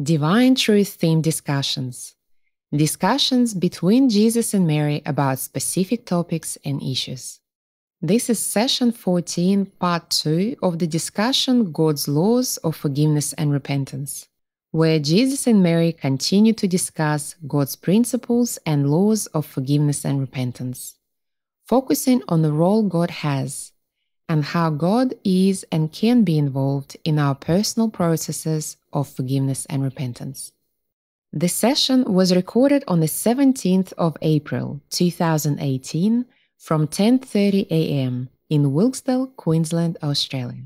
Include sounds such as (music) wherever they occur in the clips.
Divine Truth Theme Discussions. Discussions between Jesus and Mary about specific topics and issues. This is session 14, part 2 of the discussion God's Laws of Forgiveness and Repentance, where Jesus and Mary continue to discuss God's principles and laws of forgiveness and repentance, focusing on the role God has and how God is and can be involved in our personal processes of forgiveness and repentance. The session was recorded on the 17th of April 2018 from 10:30 a.m. in Wilkesdale, Queensland, Australia.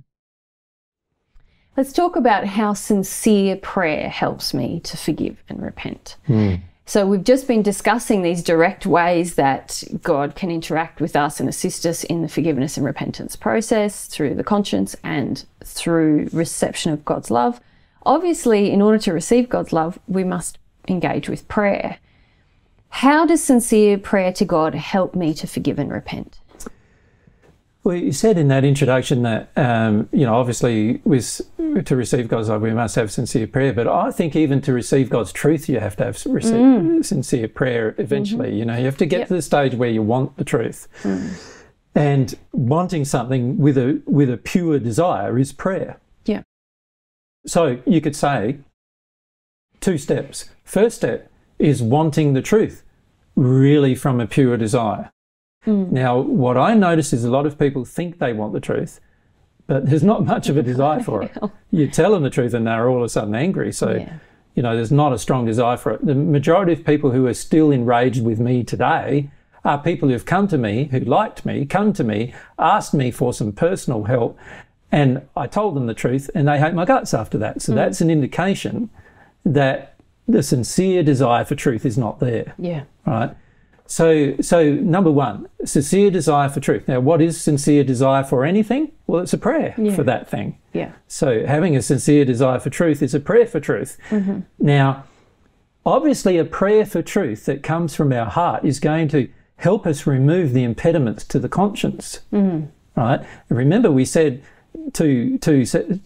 Let's talk about how sincere prayer helps me to forgive and repent. Hmm. So, we've just been discussing these direct ways that God can interact with us and assist us in the forgiveness and repentance process through the conscience and through reception of God's love. Obviously, in order to receive God's love, we must engage with prayer. How does sincere prayer to God help me to forgive and repent? Well, you said in that introduction that, um, you know, obviously with, to receive God's love, we must have sincere prayer. But I think even to receive God's truth, you have to have receive, mm. sincere prayer eventually. Mm-hmm. You know, you have to get Yep. to the stage where you want the truth. Mm. And wanting something with a, with a pure desire is prayer. So you could say two steps. First step is wanting the truth, really from a pure desire. Hmm. Now, what I notice is a lot of people think they want the truth, but there's not much of a desire for it. (laughs) You tell them the truth and they're all of a sudden angry. So, Yeah. you know, there's not a strong desire for it. The majority of people who are still enraged with me today are people who've come to me, who liked me, come to me, asked me for some personal help, and I told them the truth and they hate my guts after that. So mm. that's an indication that the sincere desire for truth is not there Yeah. right? So, so number one, sincere desire for truth. Now, what is sincere desire for anything? Well, it's a prayer Yeah. for that thing. Yeah. So, having a sincere desire for truth is a prayer for truth. Mm-hmm. Now, obviously, a prayer for truth that comes from our heart is going to help us remove the impediments to the conscience. Mm-hmm. Right? And remember, we said two, two, se-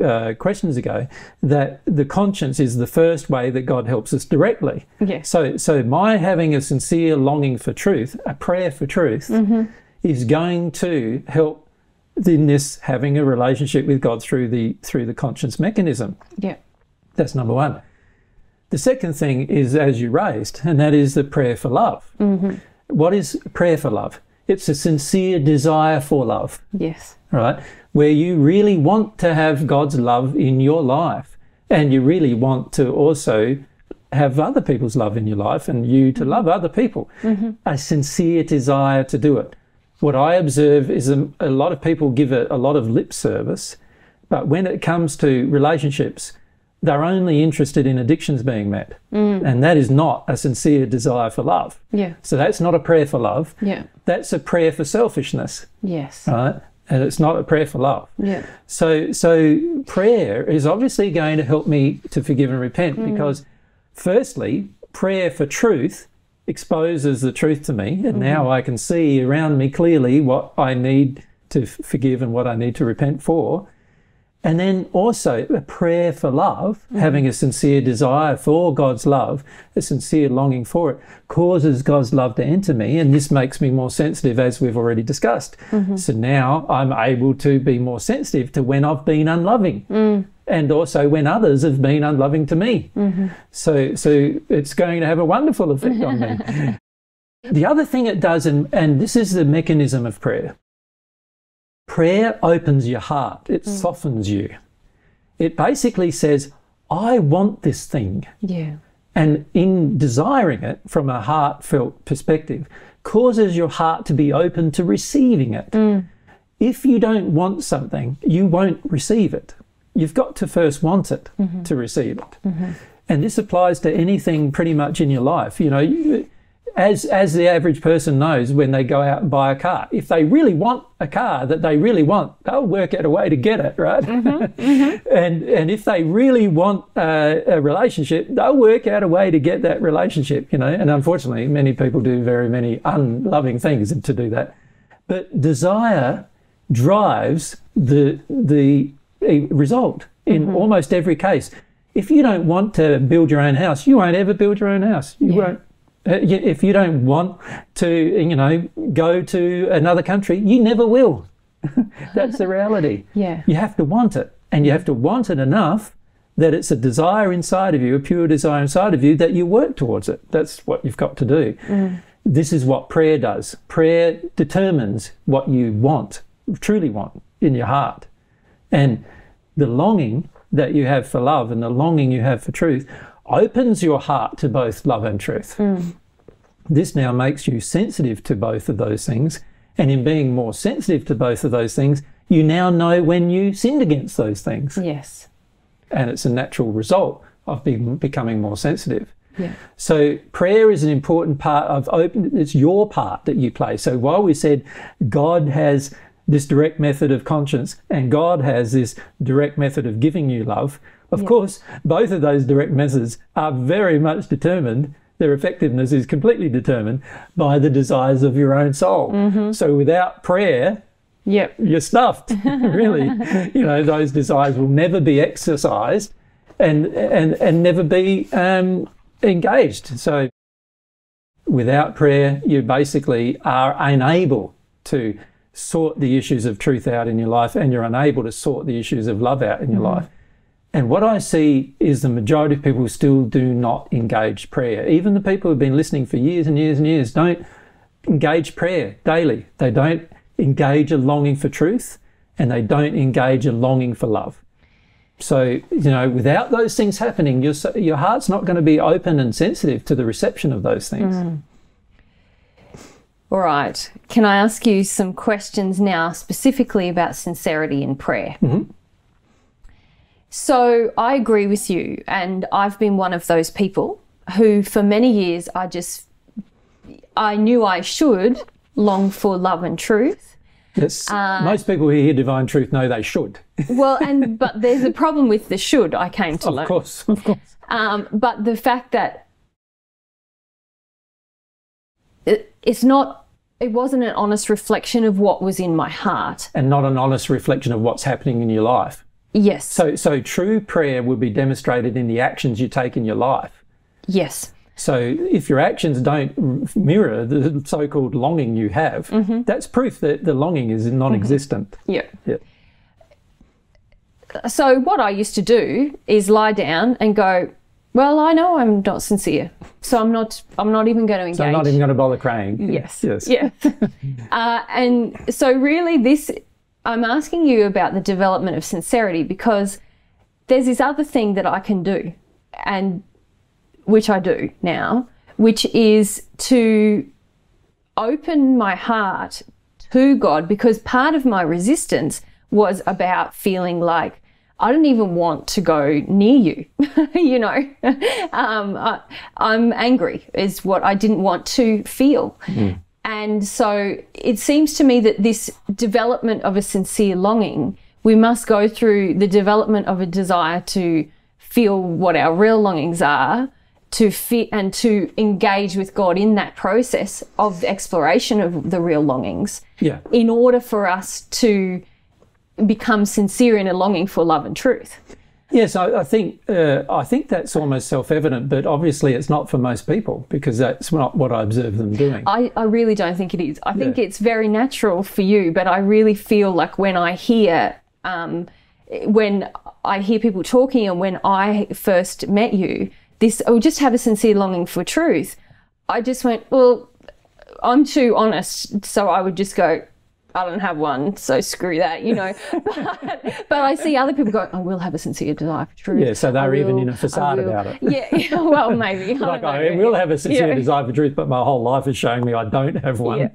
uh, questions ago that the conscience is the first way that God helps us directly. Yeah. So, so my having a sincere longing for truth, a prayer for truth, is going to help in this having a relationship with God through the through the conscience mechanism. Yeah. That's number one. The second thing is as you raised, and that is the prayer for love. What is prayer for love? It's a sincere desire for love Yes. right? Where you really want to have God's love in your life and you really want to also have other people's love in your life and you to love other people. Mm-hmm. A sincere desire to do it. What I observe is a, a lot of people give it a lot of lip service, but when it comes to relationships, they're only interested in addictions being met. Mm. And that is not a sincere desire for love. Yeah. So that's not a prayer for love. Yeah. That's a prayer for selfishness Yes. right? And it's not a prayer for love. Yeah. So, so prayer is obviously going to help me to forgive and repent mm. because, firstly, prayer for truth exposes the truth to me, and now mm-hmm. I can see around me clearly what I need to forgive and what I need to repent for. And then also a prayer for love, mm-hmm. having a sincere desire for God's love, a sincere longing for it, causes God's love to enter me. And this makes me more sensitive, as we've already discussed. Mm-hmm. So now I'm able to be more sensitive to when I've been unloving mm. and also when others have been unloving to me. Mm-hmm. So, so it's going to have a wonderful effect on me. (laughs) The other thing it does, and, and this is the mechanism of prayer prayer opens your heart, it mm. softens you. It basically says, I want this thing. Yeah. And in desiring it from a heartfelt perspective, causes your heart to be open to receiving it. Mm. If you don't want something, you won't receive it. You've got to first want it mm-hmm. to receive it. Mm-hmm. And this applies to anything pretty much in your life. You know, you, as as the average person knows when they go out and buy a car, if they really want a car that they really want, they'll work out a way to get it, right? Mm-hmm, (laughs) mm-hmm. and and if they really want uh, a relationship, they'll work out a way to get that relationship. You know, and unfortunately, many people do very many unloving things to do that. But desire drives the the result in mm-hmm. almost every case. if you don't want to build your own house, you won't ever build your own house. You Yeah. won't. Uh, If you don't want to, you know, go to another country, you never will. (laughs) That's the reality. (laughs) Yeah. You have to want it, and you have to want it enough that it's a desire inside of you, a pure desire inside of you, that you work towards it. That's what you've got to do. This is what prayer does. Prayer determines what you want, truly want in your heart. And the longing that you have for love and the longing you have for truth opens your heart to both love and truth. Hmm. This now makes you sensitive to both of those things. And in being more sensitive to both of those things, you now know when you sinned against those things. Yes. And it's a natural result of being, becoming more sensitive. Yeah. So prayer is an important part of open. It's your part that you play. So while we said God has this direct method of conscience and God has this direct method of giving you love, of course, both of those direct methods are very much determined. Their effectiveness is completely determined by the desires of your own soul. So without prayer, Yep. you're stuffed. (laughs) really, (laughs) you know, those desires will never be exercised, and and and never be um, engaged. So, without prayer, you basically are unable to sort the issues of truth out in your life, and you're unable to sort the issues of love out in your life. And what I see is the majority of people still do not engage prayer. Even the people who've been listening for years and years and years don't engage prayer daily. They don't engage a longing for truth and they don't engage a longing for love. So, you know, without those things happening, your, your heart's not going to be open and sensitive to the reception of those things. Mm. All right. Can I ask you some questions now, specifically about sincerity in prayer? Mm-hmm. So I agree with you, and I've been one of those people who, for many years, I just I knew I should long for love and truth. Yes. Most people who hear divine truth know they should. (laughs) Well, and but there's a problem with the should. I came to learn. of course, of course. Um, but the fact that it, it's not, it wasn't an honest reflection of what was in my heart. And not an honest reflection of what's happening in your life. Yes. So, so true prayer will be demonstrated in the actions you take in your life. yes. So if your actions don't mirror the so-called longing you have, that's proof that the longing is non-existent. Yeah. Yeah. So what I used to do is lie down and go, well, I know I'm not sincere, so I'm not. I'm not even going to engage. So I'm not even going to bother crying. Yes. Yes. Yeah. (laughs) uh, and so, really, this I'm asking you about the development of sincerity because there's this other thing that I can do, and which I do now, which is to open my heart to God because part of my resistance was about feeling like I don't even want to go near you. (laughs) you know, (laughs) um, I, I'm angry, is what I didn't want to feel. And so it seems to me that this development of a sincere longing, we must go through the development of a desire to feel what our real longings are, to fit and to engage with God in that process of the exploration of the real longings Yeah. in order for us to become sincere in a longing for love and truth. Yes, I, I think uh, I think that's almost self-evident, but obviously it's not for most people because that's not what I observe them doing. I, I really don't think it is. I think Yeah. it's very natural for you, but I really feel like when I hear um, when I hear people talking and when I first met you, this I would just have a sincere longing for truth. I just went, well, I'm too honest, so I would just go, I don't have one, so screw that, you know. (laughs) (laughs) but, but I see other people go, I will have a sincere desire for truth. Yeah, so they're I even in a facade about it. (laughs) Yeah, well, maybe. I like don't I will have a sincere Yeah. desire for truth, but my whole life is showing me I don't have one.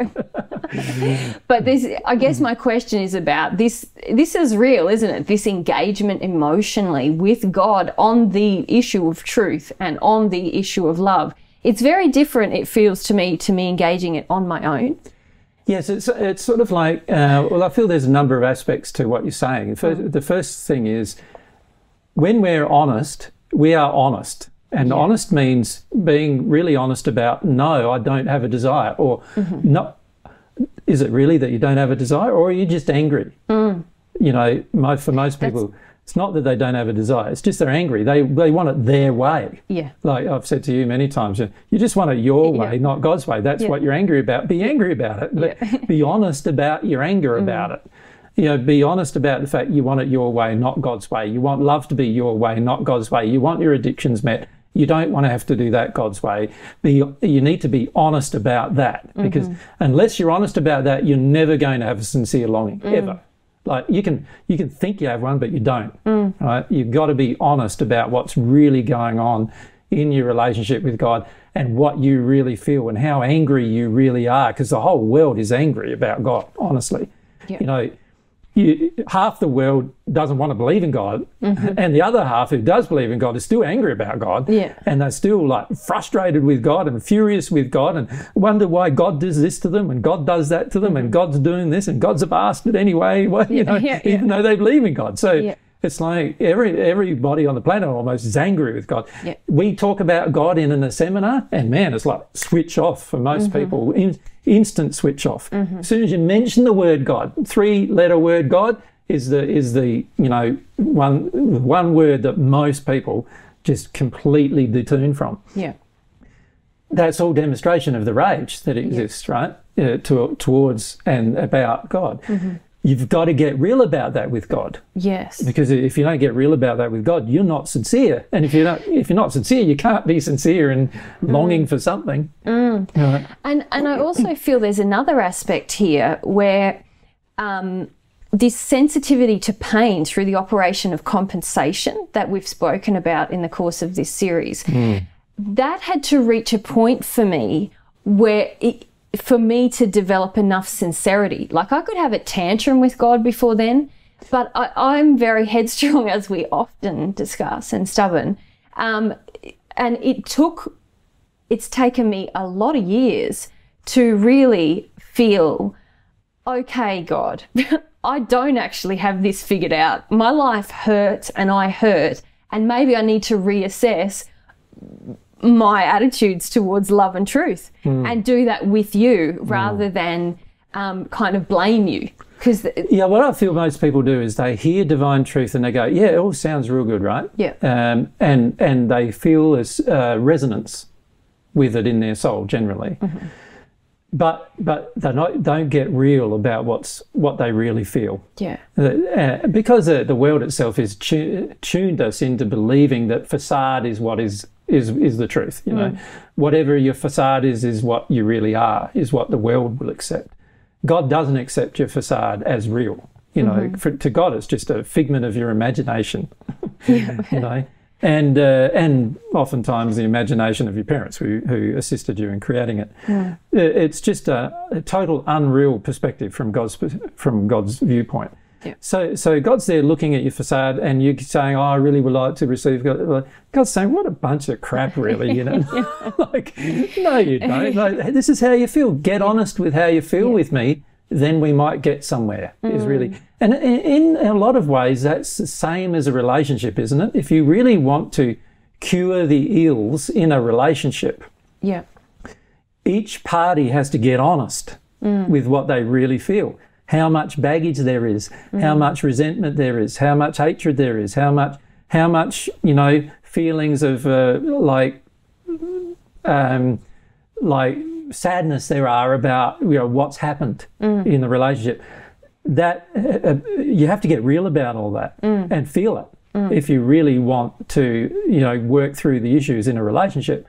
But this, I guess, my question is about this. This is real, isn't it? This engagement emotionally with God on the issue of truth and on the issue of love. It's very different. It feels to me to me engaging it on my own. Yes, it's it's sort of like uh, well, I feel there's a number of aspects to what you're saying. The first, mm. the first thing is when we're honest, we are honest, and honest means being really honest about no, I don't have a desire, or mm-hmm. no, is it really that you don't have a desire, or are you just angry? Mm. You know, mo for most people, It's not that they don't have a desire. It's just they're angry. They they want it their way. Yeah. Like I've said to you many times, you just want it your way, Yeah. not God's way. That's Yeah. what you're angry about. Be angry about it. But Yeah. Mm. (laughs) be honest about your anger about it. You know, be honest about the fact you want it your way, not God's way. You want love to be your way, not God's way. You want your addictions met. You don't want to have to do that God's way. Be, you need to be honest about that because Mm-hmm. unless you're honest about that, you're never going to have a sincere longing Mm. ever. Like you can you can think you have one, but you don't. Mm. Right? You've got to be honest about what's really going on in your relationship with God and what you really feel and how angry you really are, because the whole world is angry about God. Honestly, Yeah. you know, you, half the world doesn't want to believe in God, and the other half who does believe in God is still angry about God, Mm-hmm. Yeah. and they're still like frustrated with God and furious with God, and wonder why God does this to them, and God does that to them, and God's doing this, and God's a bastard anyway. (laughs) Well, you know, Mm-hmm. (laughs) yeah, yeah. even though they believe in God, so. Yeah. It's like every everybody on the planet almost is angry with God. Yeah. We talk about God in, in a seminar, and man, it's like switch off for most mm-hmm. people. In, instant switch off. Mm-hmm. As soon as you mention the word God, three letter word God is the is the you know one one word that most people just completely detune from. Yeah. That's all demonstration of the rage that exists, right? Uh, to, towards and about God. Mm-hmm. You've got to get real about that with God. Yes. Because if you don't get real about that with God, you're not sincere. And if you're not, if you're not sincere, you can't be sincere and mm. longing for something. Mm. Right. And and I also feel there's another aspect here where um, this sensitivity to pain through the operation of compensation that we've spoken about in the course of this series, mm. that had to reach a point for me where it, for me to develop enough sincerity. Like I could have a tantrum with God before then, but I, I'm very (laughs) headstrong, as we often discuss, and stubborn. Um, and it took it's taken me a lot of years to really feel okay, God, (laughs) I don't actually have this figured out. My life hurts and I hurt, and maybe I need to reassess my attitudes towards love and truth and do that with you rather than um, kind of blame you. Because, Yeah, what I feel most people do is they hear divine truth and they go, "Yeah, it all sounds real good, right?" Yeah. Um, and and they feel this uh, resonance with it in their soul generally. But but they not, don't get real about what's what they really feel. yeah, Uh, because uh, the world itself is tu- tuned us into believing that facade is what is is is the truth. You know, whatever your facade is is what you really are. Is what the world will accept. God doesn't accept your facade as real. You know, for, to God, it's just a figment of your imagination. (laughs) (laughs) you know, and uh, and oftentimes the imagination of your parents who who assisted you in creating it. Uh, It's just a, a total unreal perspective from God's from God's viewpoint. Yeah. So, so God's there looking at your facade, and you're saying, "Oh, I really would like to receive God." God's saying, "What a bunch of crap, really!" You know, (laughs) (laughs) like, no, you don't. Like, this is how you feel. Get honest with how you feel with me, then we might get somewhere. Is really, mm. and in, in a lot of ways, that's the same as a relationship, isn't it? If you really want to cure the ills in a relationship, yeah, each party has to get honest mm. with what they really feel. How much baggage there is, how much resentment there is, how much hatred there is, how much, how much you know, feelings of uh, like, um, like sadness there are about you know what's happened in the relationship. That uh, uh, you have to get real about all that and feel it. If you really want to you know work through the issues in a relationship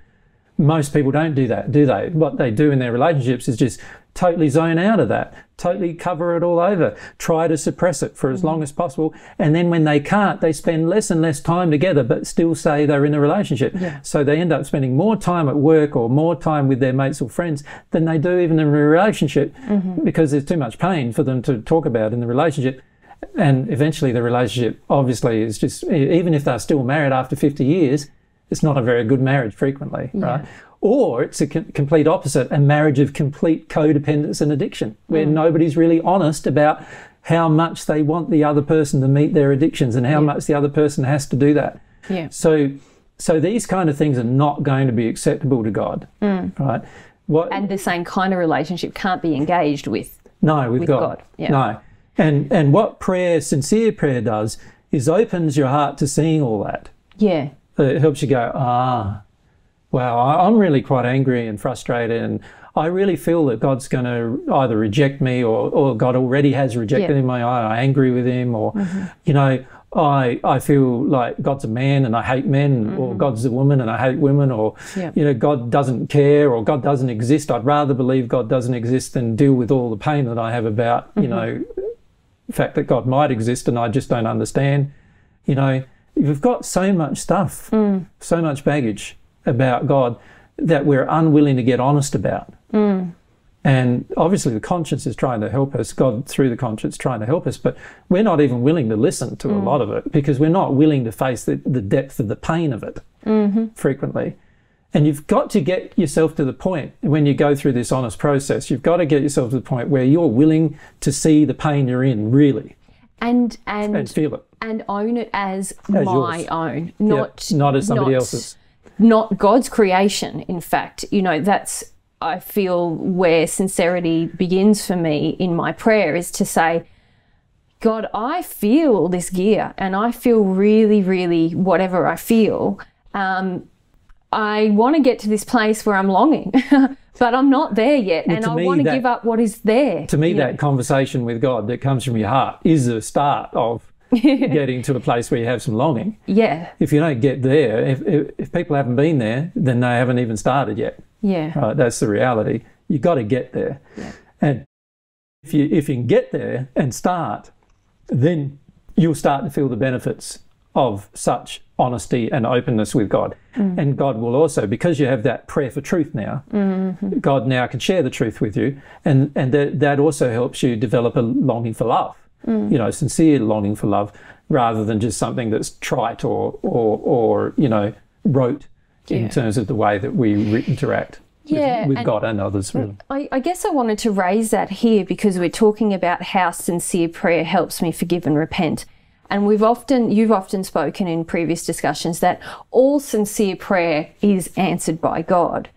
most people don't do that, do they? What they do in their relationships is just totally zone out of that, totally cover it all over, try to suppress it for as long mm-hmm. as possible. And then when they can't, they spend less and less time together, but still say they're in a relationship. So they end up spending more time at work or more time with their mates or friends than they do even in a relationship mm-hmm. because there's too much pain for them to talk about in the relationship. And eventually the relationship obviously is just, even if they're still married after 50 years, it's not a very good marriage frequently, right? Or it's a com- complete opposite, a marriage of complete codependence and addiction, where nobody's really honest about how much they want the other person to meet their addictions and how much the other person has to do that. yeah, So, so these kind of things are not going to be acceptable to God, right? What and the same kind of relationship can't be engaged with. no, with, God. God, yeah. No. And and what prayer, sincere prayer does is opens your heart to seeing all that. Yeah. It helps you go, ah, wow, I'm really quite angry and frustrated, and I really feel that God's going to either reject me or, or God already has rejected Yeah. me. I- I'm angry with Him, or mm-hmm. you know, I I feel like God's a man and I hate men, or mm-hmm. God's a woman and I hate women, or Yeah. you know, God doesn't care or God doesn't exist. I'd rather believe God doesn't exist than deal with all the pain that I have about you mm-hmm. know the fact that God might exist and I just don't understand. You know, you've got so much stuff, mm. so much baggage about God that we're unwilling to get honest about. Mm. And obviously, the conscience is trying to help us, God through the conscience trying to help us, but we're not even willing to listen to a mm. lot of it because we're not willing to face the, the depth of the pain of it mm-hmm. frequently. And you've got to get yourself to the point when you go through this honest process, you've got to get yourself to the point where you're willing to see the pain you're in, really, And and and feel it. and own it as, As my yours. own, not not as somebody not- else's. Not God's creation. In fact, you know that's I feel where sincerity begins for me in my prayer is to say, God, I feel this gear, and I feel really, really whatever I feel. Um, I want to get to this place where I'm longing, (laughs) but I'm not there yet, and I want to give up what is there. To me, you know? that conversation with God that comes from your heart is the start of (laughs) getting to a place where you have some longing. yeah, If you don't get there, if, if, if people haven't been there, then they haven't even started yet. yeah, Right? That's the reality. You've got to get there. Yeah. And if you, if you can get there and start, then you'll start to feel the benefits of such honesty and openness with God. Mm. And God will also, because you have that prayer for truth now, mm-hmm. God now can share the truth with you. And, and that, that also helps you develop a longing for love, Mm. you know, sincere longing for love, rather than just something that's trite or, or, or you know, rote in terms of the way that we re- interact with- Yeah, with, and- God and others. Really. I, I guess I wanted to raise that here because we're talking about how sincere prayer helps me forgive and repent. And we've often, you've often spoken in previous discussions that all sincere prayer is answered by God.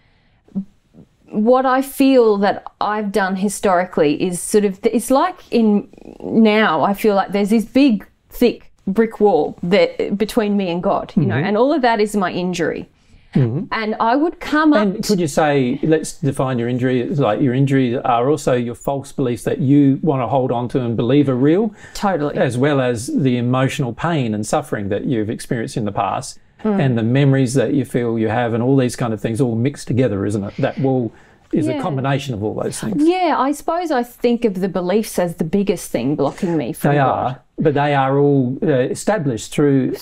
What I feel that I've done historically is sort of, it's like in now, I feel like there's this big, thick brick wall that between me and God, you know, mm-hmm. and all of that is my injury. Mm-hmm. And I would come up. And could you say, let's define your injury, it's like your injuries are also your false beliefs that you want to hold on to and believe are real, totally. as well as the emotional pain and suffering that you've experienced in the past and the memories that you feel you have and all these kind of things all mixed together, isn't it? That will is Yeah. a combination of all those things. Yeah, I suppose I think of the beliefs as the biggest thing blocking me from They God. are, but they are all uh, established through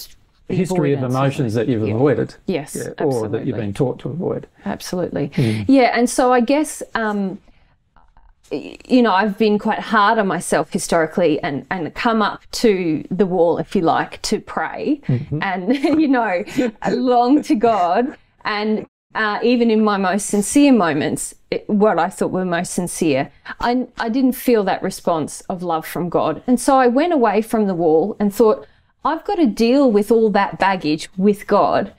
history of emotions that you've avoided. Yes, Yeah, or that you've been taught to avoid. Absolutely. Yeah, and so I guess um, you know I've been quite hard on myself historically, and and come up to the wall, if you like, to pray, and (laughs) you know long to God, and uh, even in my most sincere moments, it, what I thought were most sincere, I I didn't feel that response of love from God, and so I went away from the wall and thought. I've got to deal with all that baggage with God.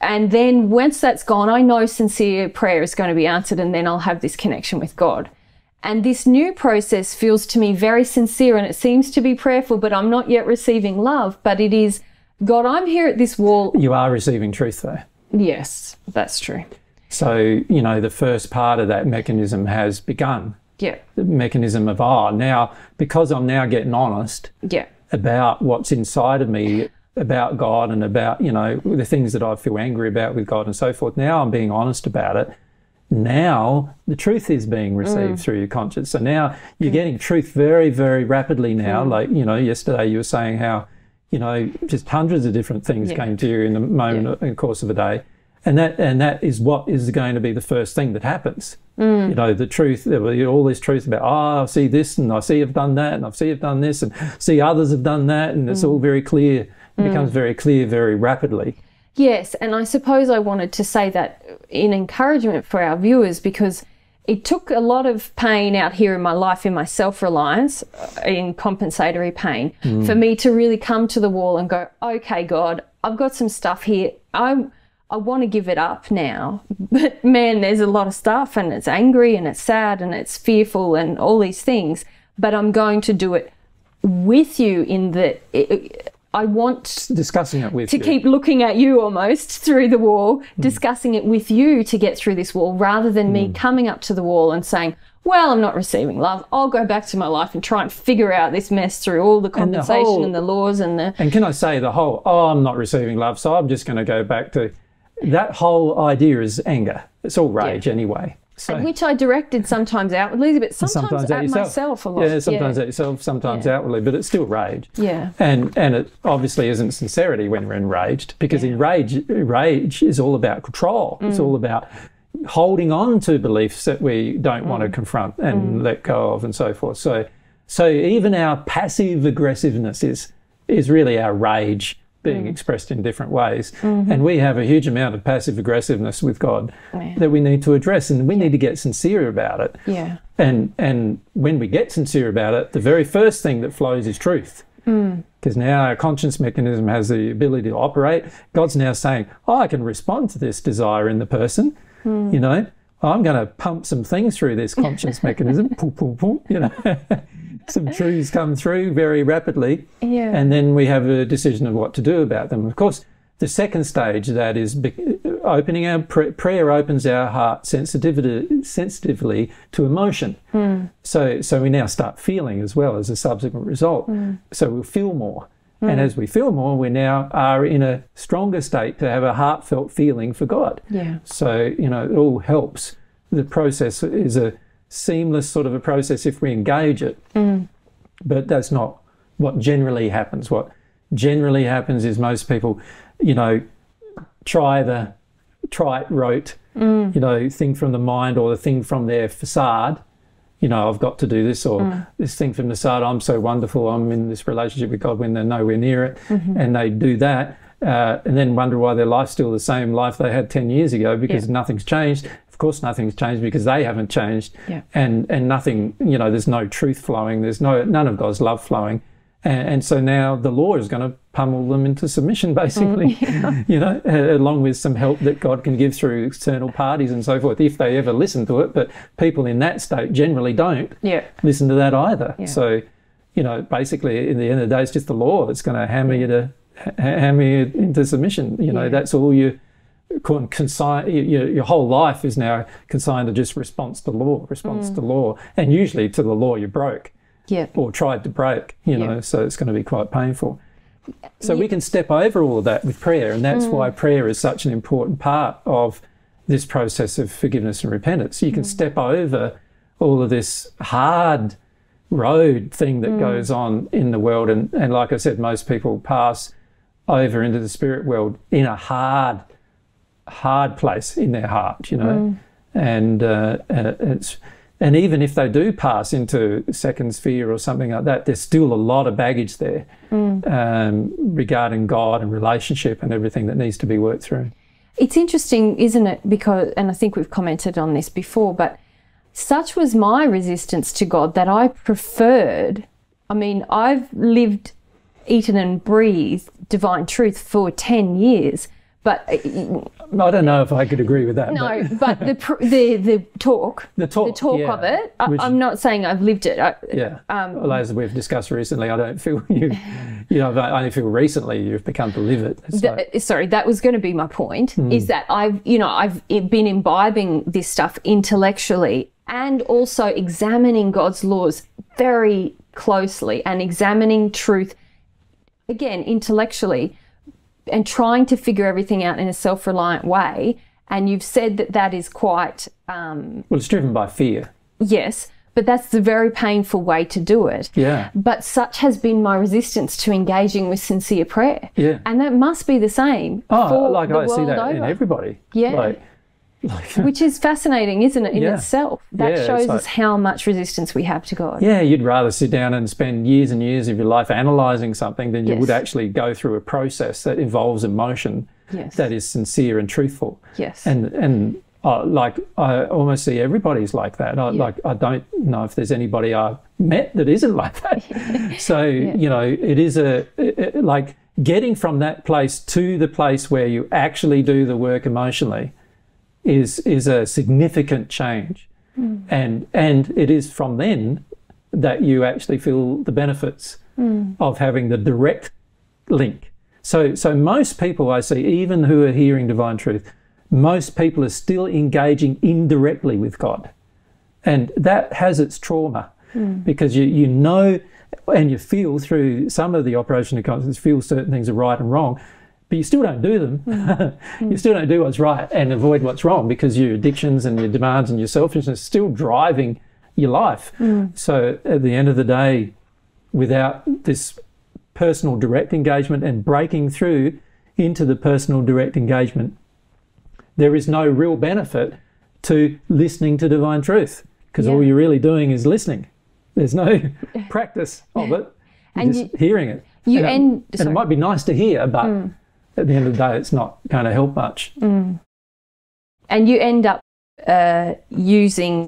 And then once that's gone, I know sincere prayer is going to be answered, and then I'll have this connection with God. And this new process feels to me very sincere and it seems to be prayerful, but I'm not yet receiving love. But it is, God, I'm here at this wall. You are receiving truth though. Yes, that's true. So, you know, the first part of that mechanism has begun. Yeah, The mechanism of, ah, now, because I'm now getting honest yeah, about what's inside of me, about God and about, you know, the things that I feel angry about with God and so forth, now I'm being honest about it. Now the truth is being received mm. through your conscience. So now you're mm. getting truth very, very rapidly now. Mm. Like, you know, yesterday you were saying how, you know, just hundreds of different things Yeah. came to you in the moment in the course of a day. And that and that is what is going to be the first thing that happens. You know, the truth, there were all this truth about, oh, I see this and I see you've done that and I see you've done this and see others have done that. And it's all very clear, it becomes very clear very rapidly. Yes, and I suppose I wanted to say that in encouragement for our viewers because it took a lot of pain out here in my life in my self reliance, uh, in compensatory pain, hmm. for me to really come to the wall and go, okay, God, I've got some stuff here. I'm. I want to give it up now. (laughs) But man, there's a lot of stuff and it's angry and it's sad and it's fearful and all these things. But I'm going to do it with you in the I want discussing it with to you. keep looking at you almost through the wall, hmm. discussing it with you to get through this wall rather than me hmm. coming up to the wall and saying, well, I'm not receiving love. I'll go back to my life and try and figure out this mess through all the the compensation whole- and the laws and the. And can I say the whole, oh, I'm not receiving love, so I'm just going to go back to that whole idea is anger. It's all rage anyway. So Which I directed sometimes outwardly, but sometimes, sometimes at yourself. myself a lot. Yeah, sometimes at yourself, sometimes outwardly, but it's still rage. Yeah. And and it obviously isn't sincerity when we're enraged because in rage rage is all about control. Mm. It's all about holding on to beliefs that we don't want Mm. to confront and let go of and so forth. So so even our passive aggressiveness is is really our rage being Mm. expressed in different ways. Mm-hmm. And we have a huge amount of passive aggressiveness with God that we need to address and we need to get sincere about it. Yeah. And and when we get sincere about it, the very first thing that flows is truth. Because now our conscience mechanism has the ability to operate. God's now saying, "Oh, I can respond to this desire in the person." You know, I'm going to pump some things through this conscience mechanism. Poo, poo, poo, you know, (laughs) some truths come through very rapidly, Yeah. and then we have a decision of what to do about them. Of course, the second stage of that is opening our pr- prayer opens our heart sensitivity, sensitively to emotion. Hmm. So, so we now start feeling as well as a subsequent result. Hmm. So we'll feel more. Hmm. And as we feel more, we now are in a stronger state to have a heartfelt feeling for God. Yeah. So, you know, it all helps. The process is a seamless sort of a process if we engage it. Mm. But that's not what generally happens. What generally happens is most people, you know, try the try it rote, mm. you know, thing from the mind or the thing from their facade. You know, I've got to do this or mm. this thing from the facade. I'm so wonderful. I'm in this relationship with God when they're nowhere near it, mm-hmm. and they do that, uh, and then wonder why their life's still the same life they had ten years ago because nothing's changed. Of course, nothing's changed because they haven't changed, Yeah. and and nothing. You know, there's no truth flowing. There's no none of God's love flowing. And, and so now the law is going to pummel them into submission, (laughs) basically, mm, (laughs) you know, along with some help that God can give through external parties and so forth, if they ever listen to it. But people in that state generally don't Yeah. listen to that either. Yeah. So, you know, basically, in the end of the day, it's just the law that's going to hammer you to hammer you into submission. You know, Yeah. that's all you con- consign. Your, your whole life is now consigned to just response to law, response Mm. to law, and usually to the law you broke Yeah. or tried to break, you know, so it's going to be quite painful. So we can step over all of that with prayer, and that's why mm. prayer is such an important part of this process of forgiveness and repentance. You can mm. step over all of this hard road thing that mm. goes on in the world, and, and like I said, most people pass over into the spirit world in a hard, hard place in their heart, you know, and uh, uh, it's and even if they do pass into second sphere or something like that, there's still a lot of baggage there um, regarding God and relationship and everything that needs to be worked through. It's interesting, isn't it? Because, and I think we've commented on this before, but such was my resistance to God that I preferred. I mean, I've lived, eaten, and breathed divine truth for 10 years, but uh, I don't know if I could agree with that. no, but but (laughs) the, pr- the, the talk, the talk, the talk yeah, of it, I, I'm not saying I've lived it. I, Yeah. Um, well, as we've discussed recently, I don't feel (laughs) you. You know, I only feel recently you've become to live it. It's like- Th- sorry, that was going to be my point. Hmm. Is that I've, you know, I've been imbibing this stuff intellectually and also examining God's laws very closely and examining truth again intellectually and trying to figure everything out in a self-reliant way. And you've said that that is quite um, well, it's driven by fear. yes, but that's the very painful way to do it. Yeah. But such has been my resistance to engaging with sincere prayer. Yeah. And that must be the same Oh, for like the I see that over, in everybody. Yeah. Like, like (laughs) which is fascinating, isn't it, in Yeah. itself? That Yeah, it's shows like- us how much resistance we have to God. Yeah, you'd rather sit down and spend years and years of your life analysing something than you Yes. would actually go through a process that involves emotion Yes. that is sincere and truthful. Yes. And and uh, like I almost see everybody's like that. I, Like I don't know if there's anybody I've met that isn't (laughs) like that. (laughs) so you know, it is a it- it- like getting from that place to the place where you actually do the work emotionally is is a significant change, hmm. and and it is from then that you actually feel the benefits hmm. of having the direct link. So, so most people I see, even who are hearing divine truth, most people are still engaging indirectly with God. And that has its trauma hmm. because you, you know and you feel through some of the operation of conscience, feel certain things are right and wrong, but you still don't do them. Hmm. (laughs) you still don't do what's right and avoid what's wrong because your addictions and your demands and your selfishness are still driving your life. Hmm. So at the end of the day, without this personal direct engagement and breaking through into the personal direct engagement, there is no real benefit to listening to divine truth because all you're really doing is listening. There's no (laughs) practice of it. You're And just you- hearing it. you and, end- and it might be nice to hear, but hmm. At the end of the day, it's not going to help much. and you end up uh, using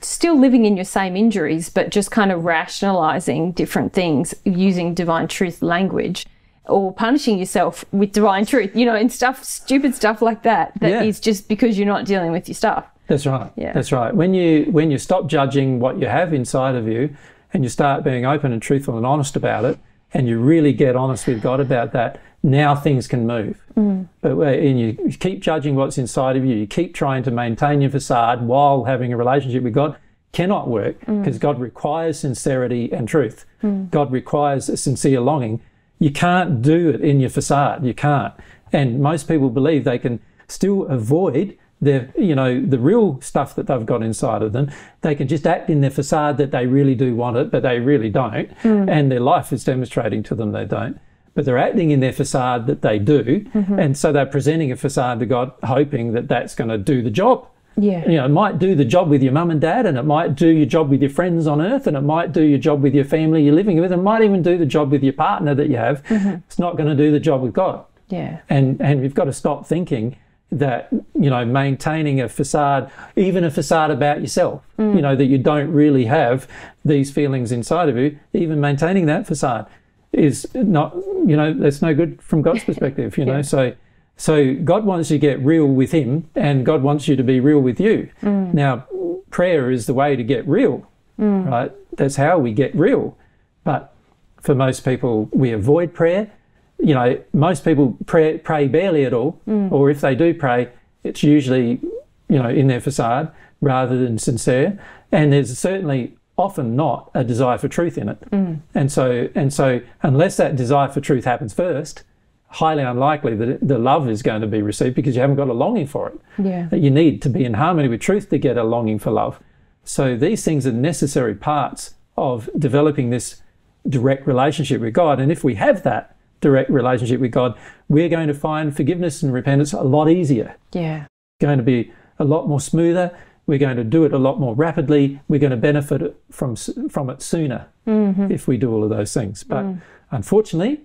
still living in your same injuries but just kind of rationalizing different things using divine truth language or punishing yourself with divine truth you know and stuff stupid stuff like that That is Yeah. just because you're not dealing with your stuff That's right. Yeah. That's right. When you when you stop judging what you have inside of you, and you start being open and truthful and honest about it, and you really get honest with God about that, now things can move. Mm. But and you keep judging what's inside of you, you keep trying to maintain your facade while having a relationship with God, cannot work mm. because God requires sincerity and truth. Mm. God requires a sincere longing. You can't do it in your facade. You can't. And most people believe they can still avoid their, you know, the real stuff that they've got inside of them. They can just act in their facade that they really do want it, but they really don't. And their life is demonstrating to them they don't. But they're acting in their facade that they do. Mm-hmm. And so they're presenting a facade to God, hoping that that's going to do the job yeah you know, it might do the job with your mum and dad, and it might do your job with your friends on earth, and it might do your job with your family you're living with, and it might even do the job with your partner that you have. Mm-hmm. It's not going to do the job with God. yeah And and we've got to stop thinking that you know maintaining a facade, even a facade about yourself, mm. you know that you don't really have these feelings inside of you. Even maintaining that facade is not you know that's no good from God's (laughs) perspective. You know so. So God wants you to get real with Him, and God wants you to be real with you. Mm. Now, prayer is the way to get real, mm. right? That's how we get real. But for most people, we avoid prayer. You know, most people pray, pray barely at all, mm. or if they do pray, it's usually, you know, in their facade rather than sincere. And there's certainly often not a desire for truth in it. Mm. And so, and so, unless that desire for truth happens first, highly unlikely that the love is going to be received because you haven't got a longing for it yeah that you need to be in harmony with truth to get a longing for love. So these things are necessary parts of developing this direct relationship with God. And if we have that direct relationship with God, we're going to find forgiveness and repentance a lot easier. yeah Going to be a lot more smoother. We're going to do it a lot more rapidly. We're going to benefit from from it sooner mm-hmm. if we do all of those things. But mm. unfortunately,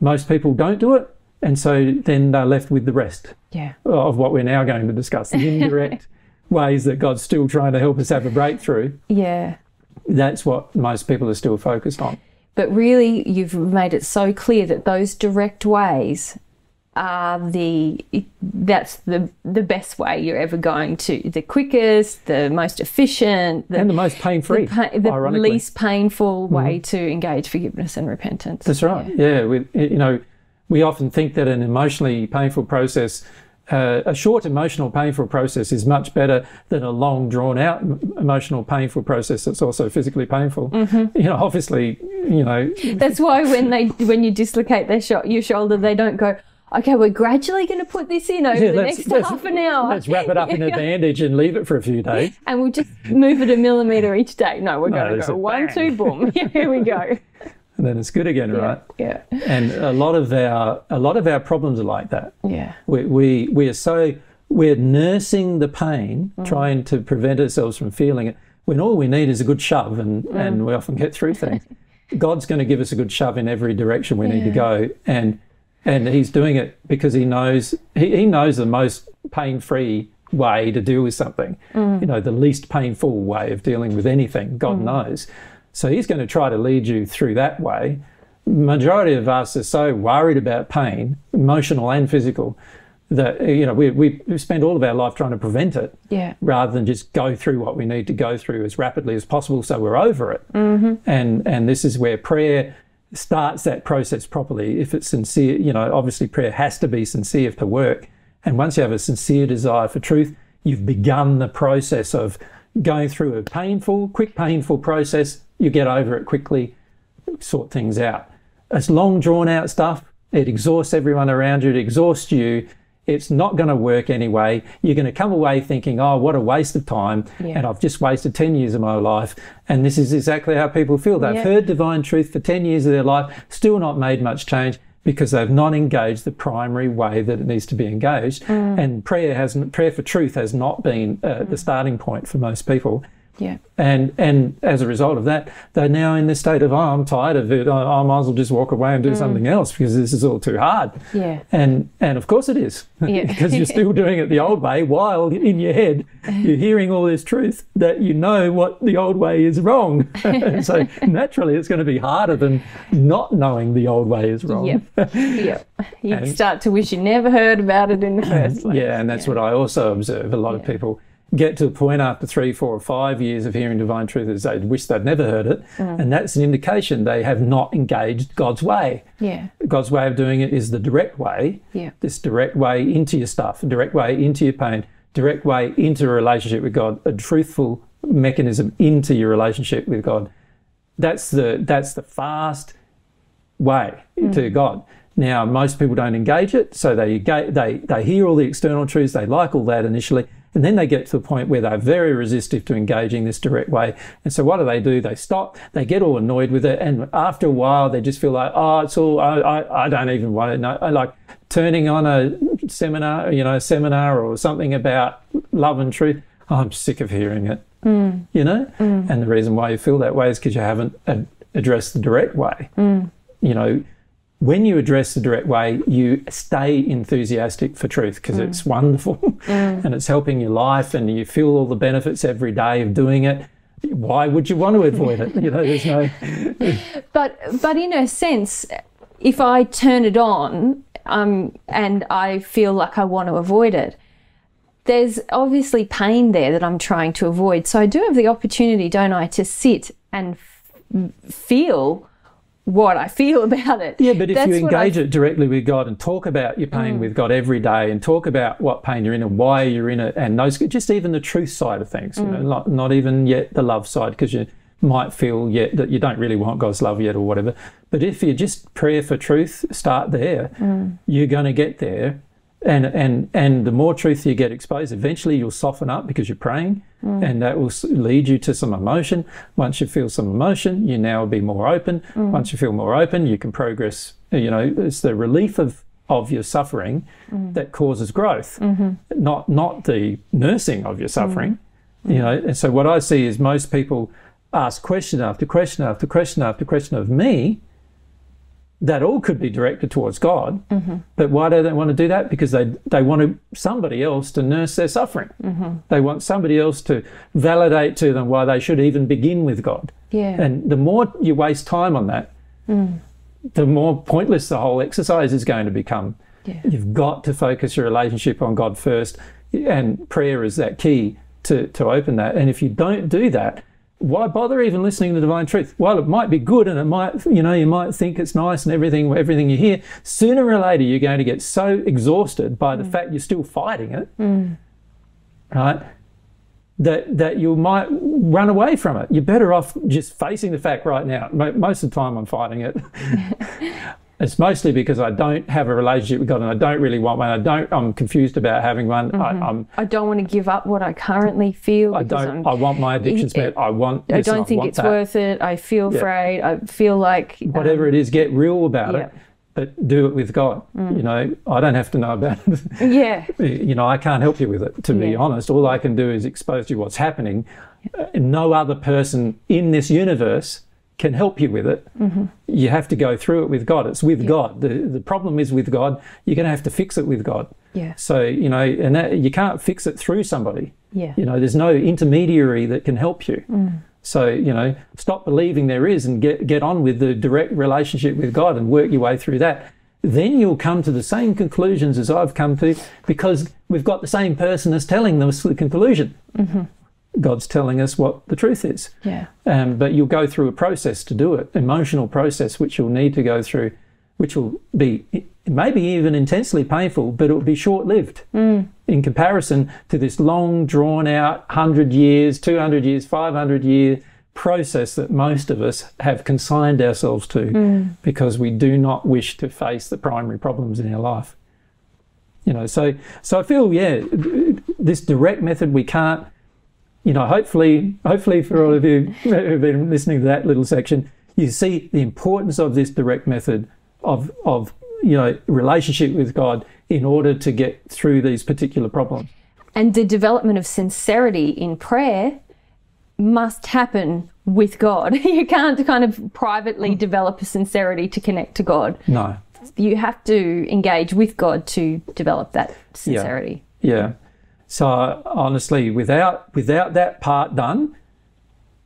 most people don't do it, and so then they're left with the rest yeah of what we're now going to discuss the (laughs) indirect ways that God's still trying to help us have a breakthrough. yeah That's what most people are still focused on. But really, you've made it so clear that those direct ways are the that's the the best way you're ever going to the quickest, the most efficient, the, And the most pain free, the, pa- the. Mm-hmm. least painful way to engage forgiveness and repentance. That's right. Yeah. we, you know, we often think that an emotionally painful process, uh, a short emotional painful process is much better than a long drawn out emotional painful process that's also physically painful. Mm-hmm. You know, obviously, you know, That's why when they when you dislocate their sho- your shoulder, they don't go. Okay, we're gradually going to put this in over yeah, the next half an hour. Let's wrap it up in (laughs) a bandage and leave it for a few days. (laughs) and we'll just move it a millimeter each day. No, we're going to go one, bang. two, boom. (laughs) Here we go. And then it's good again, right? Yeah. And a lot of our a lot of our problems are like that. Yeah. We we, we are so we're nursing the pain, mm. trying to prevent ourselves from feeling it. When all we need is a good shove, and mm. and we often get through things. God's going to give us a good shove in every direction we need to go, and and He's doing it because He knows He, he knows the most pain free way to deal with something. You know, the least painful way of dealing with anything. God knows. So He's going to try to lead you through that way majority of us are so worried about pain, emotional and physical, that you know we, we we spend all of our life trying to prevent it Yeah. rather than just go through what we need to go through as rapidly as possible so we're over it. Mm-hmm. And and this is where prayer starts that process properly, if it's sincere, you know, obviously prayer has to be sincere to work. And once you have a sincere desire for truth, you've begun the process of going through a painful, quick, painful process. You get over it quickly, sort things out. It's long, drawn out stuff. It exhausts everyone around you. It exhausts you. It's not going to work anyway. You're going to come away thinking, oh, what a waste of time. Yeah. And I've just wasted 10 years of my life. And this is exactly how people feel. They've Yeah. heard divine truth for 10 years of their life, still not made much change because they've not engaged the primary way that it needs to be engaged. And prayer hasn't, prayer for truth has not been uh, the starting point for most people. Yeah. And and as a result of that, they're now in this state of, oh, I'm tired of it. I, I might as well just walk away and do mm. something else because this is all too hard. Yeah. And and of course it is (laughs) Yeah. (laughs) because you're still doing it the old way while in your head (laughs) you're hearing all this truth that you know what the old way is wrong. so naturally it's going to be harder than not knowing the old way is wrong. Yep. yep. You And- start to wish you never heard about it in the first place. Yeah, and that's what I also observe. A lot of people get to a point after three, four, or five years of hearing divine truth as they wish they'd never heard it. Mm. And that's an indication they have not engaged God's way. Yeah. God's way of doing it is the direct way, Yeah. this direct way into your stuff, direct way into your pain, direct way into a relationship with God, a truthful mechanism into your relationship with God. That's the that's the fast way to mm. God. Now, most people don't engage it, so they they they hear all the external truths, they like all that initially, and then they get to the point where they're very resistive to engaging this direct way. And so, what do they do? They stop, they get all annoyed with it, and after a while, they just feel like, oh, it's all I I, I don't even want to know. I like turning on a seminar, you know, a seminar or something about love and truth. Oh, I'm sick of hearing it mm. you know mm. and the reason why you feel that way is because you haven't ad- addressed the direct way mm. you know when you address the direct way you stay enthusiastic for truth because it's wonderful (laughs) and it's helping your life and you feel all the benefits every day of doing it. Why would you want to avoid it? You know there's no (laughs) But but in a sense, if I turn it on, um, and I feel like I want to avoid it, there's obviously pain there that I'm trying to avoid. So I do have the opportunity, don't I, to sit and f- feel what I feel (laughs) about it. Yeah, but if That's you what I- engage it directly with God and talk about your pain mm. with God every day and talk about what pain you're in and why you're in it and those just even the truth side of things, you know, mm. not, not even yet the love side because you might feel yet that you don't really want God's love yet or whatever. But if you just prayer for truth, start there, mm. you're going to get there. And, and and the more truth you get exposed, eventually you'll soften up because you're praying, mm. and that will lead you to some emotion. Once you feel some emotion, you now be more open. Mm. Once you feel more open, you can progress. You know, it's the relief of of your suffering mm. that causes growth, mm-hmm. not not the nursing of your suffering. You know, and so what I see is most people ask question after question after question after question of me. That all could be directed towards God, mm-hmm. but why do they want to do that? Because they they want somebody else to nurse their suffering. Mm-hmm. They want somebody else to validate to them why they should even begin with God. Yeah. And the more you waste time on that, mm. the more pointless the whole exercise is going to become. Yeah. You've got to focus your relationship on God first, and prayer is that key to, to open that. And if you don't do that, why bother even listening to divine truth? Well, it might be good, and it might, you know, you might think it's nice and everything, everything you hear. Sooner or later, you're going to get so exhausted by the mm. fact you're still fighting it, mm. right? That that you might run away from it. You're better off just facing the fact right now. Most of the time, I'm fighting it. (laughs) (laughs) It's mostly because I don't have a relationship with God and I don't really want one. I don't. I'm confused about having one. I, I'm. I don't want to give up what I currently feel. I don't. I'm- I want my addictions met. I want. I don't think it's that. worth it. I feel afraid. I feel like um, Whatever it is, get real about yeah. Mm. it, but do it with God. You know, I don't have to know about it. yeah, (laughs) you know, I can't help you with it. To be honest, all I can do is expose you what's happening. Uh, no other person in this universe can help you with it. Mm-hmm. You have to go through it with God. It's with God. The the problem is with God. You're going to have to fix it with God. yeah, So you know, and that, you can't fix it through somebody. yeah, You know, there's no intermediary that can help you. Mm. So you know, stop believing there is and get get on with the direct relationship with God and work your way through that. Then you'll come to the same conclusions as I've come to because we've got the same person as telling us the conclusion. God's telling us what the truth is. Yeah. Um, but you'll go through a process to do it, emotional process, which you'll need to go through, which will be maybe even intensely painful, but it will be short lived in comparison to this long, drawn out 100 years, 200 years, 500 year process that most of us have consigned ourselves to because we do not wish to face the primary problems in our life. You know, so so I feel yeah, this direct method we can't. You know, hopefully, hopefully for all of you who've been listening to that little section, you see the importance of this direct method of of you know relationship with God in order to get through these particular problems. And the development of sincerity in prayer must happen with God. (laughs) You can't kind of privately mm. develop a sincerity to connect to God. No, You have to engage with God to develop that sincerity. Yeah. So honestly, without without that part done,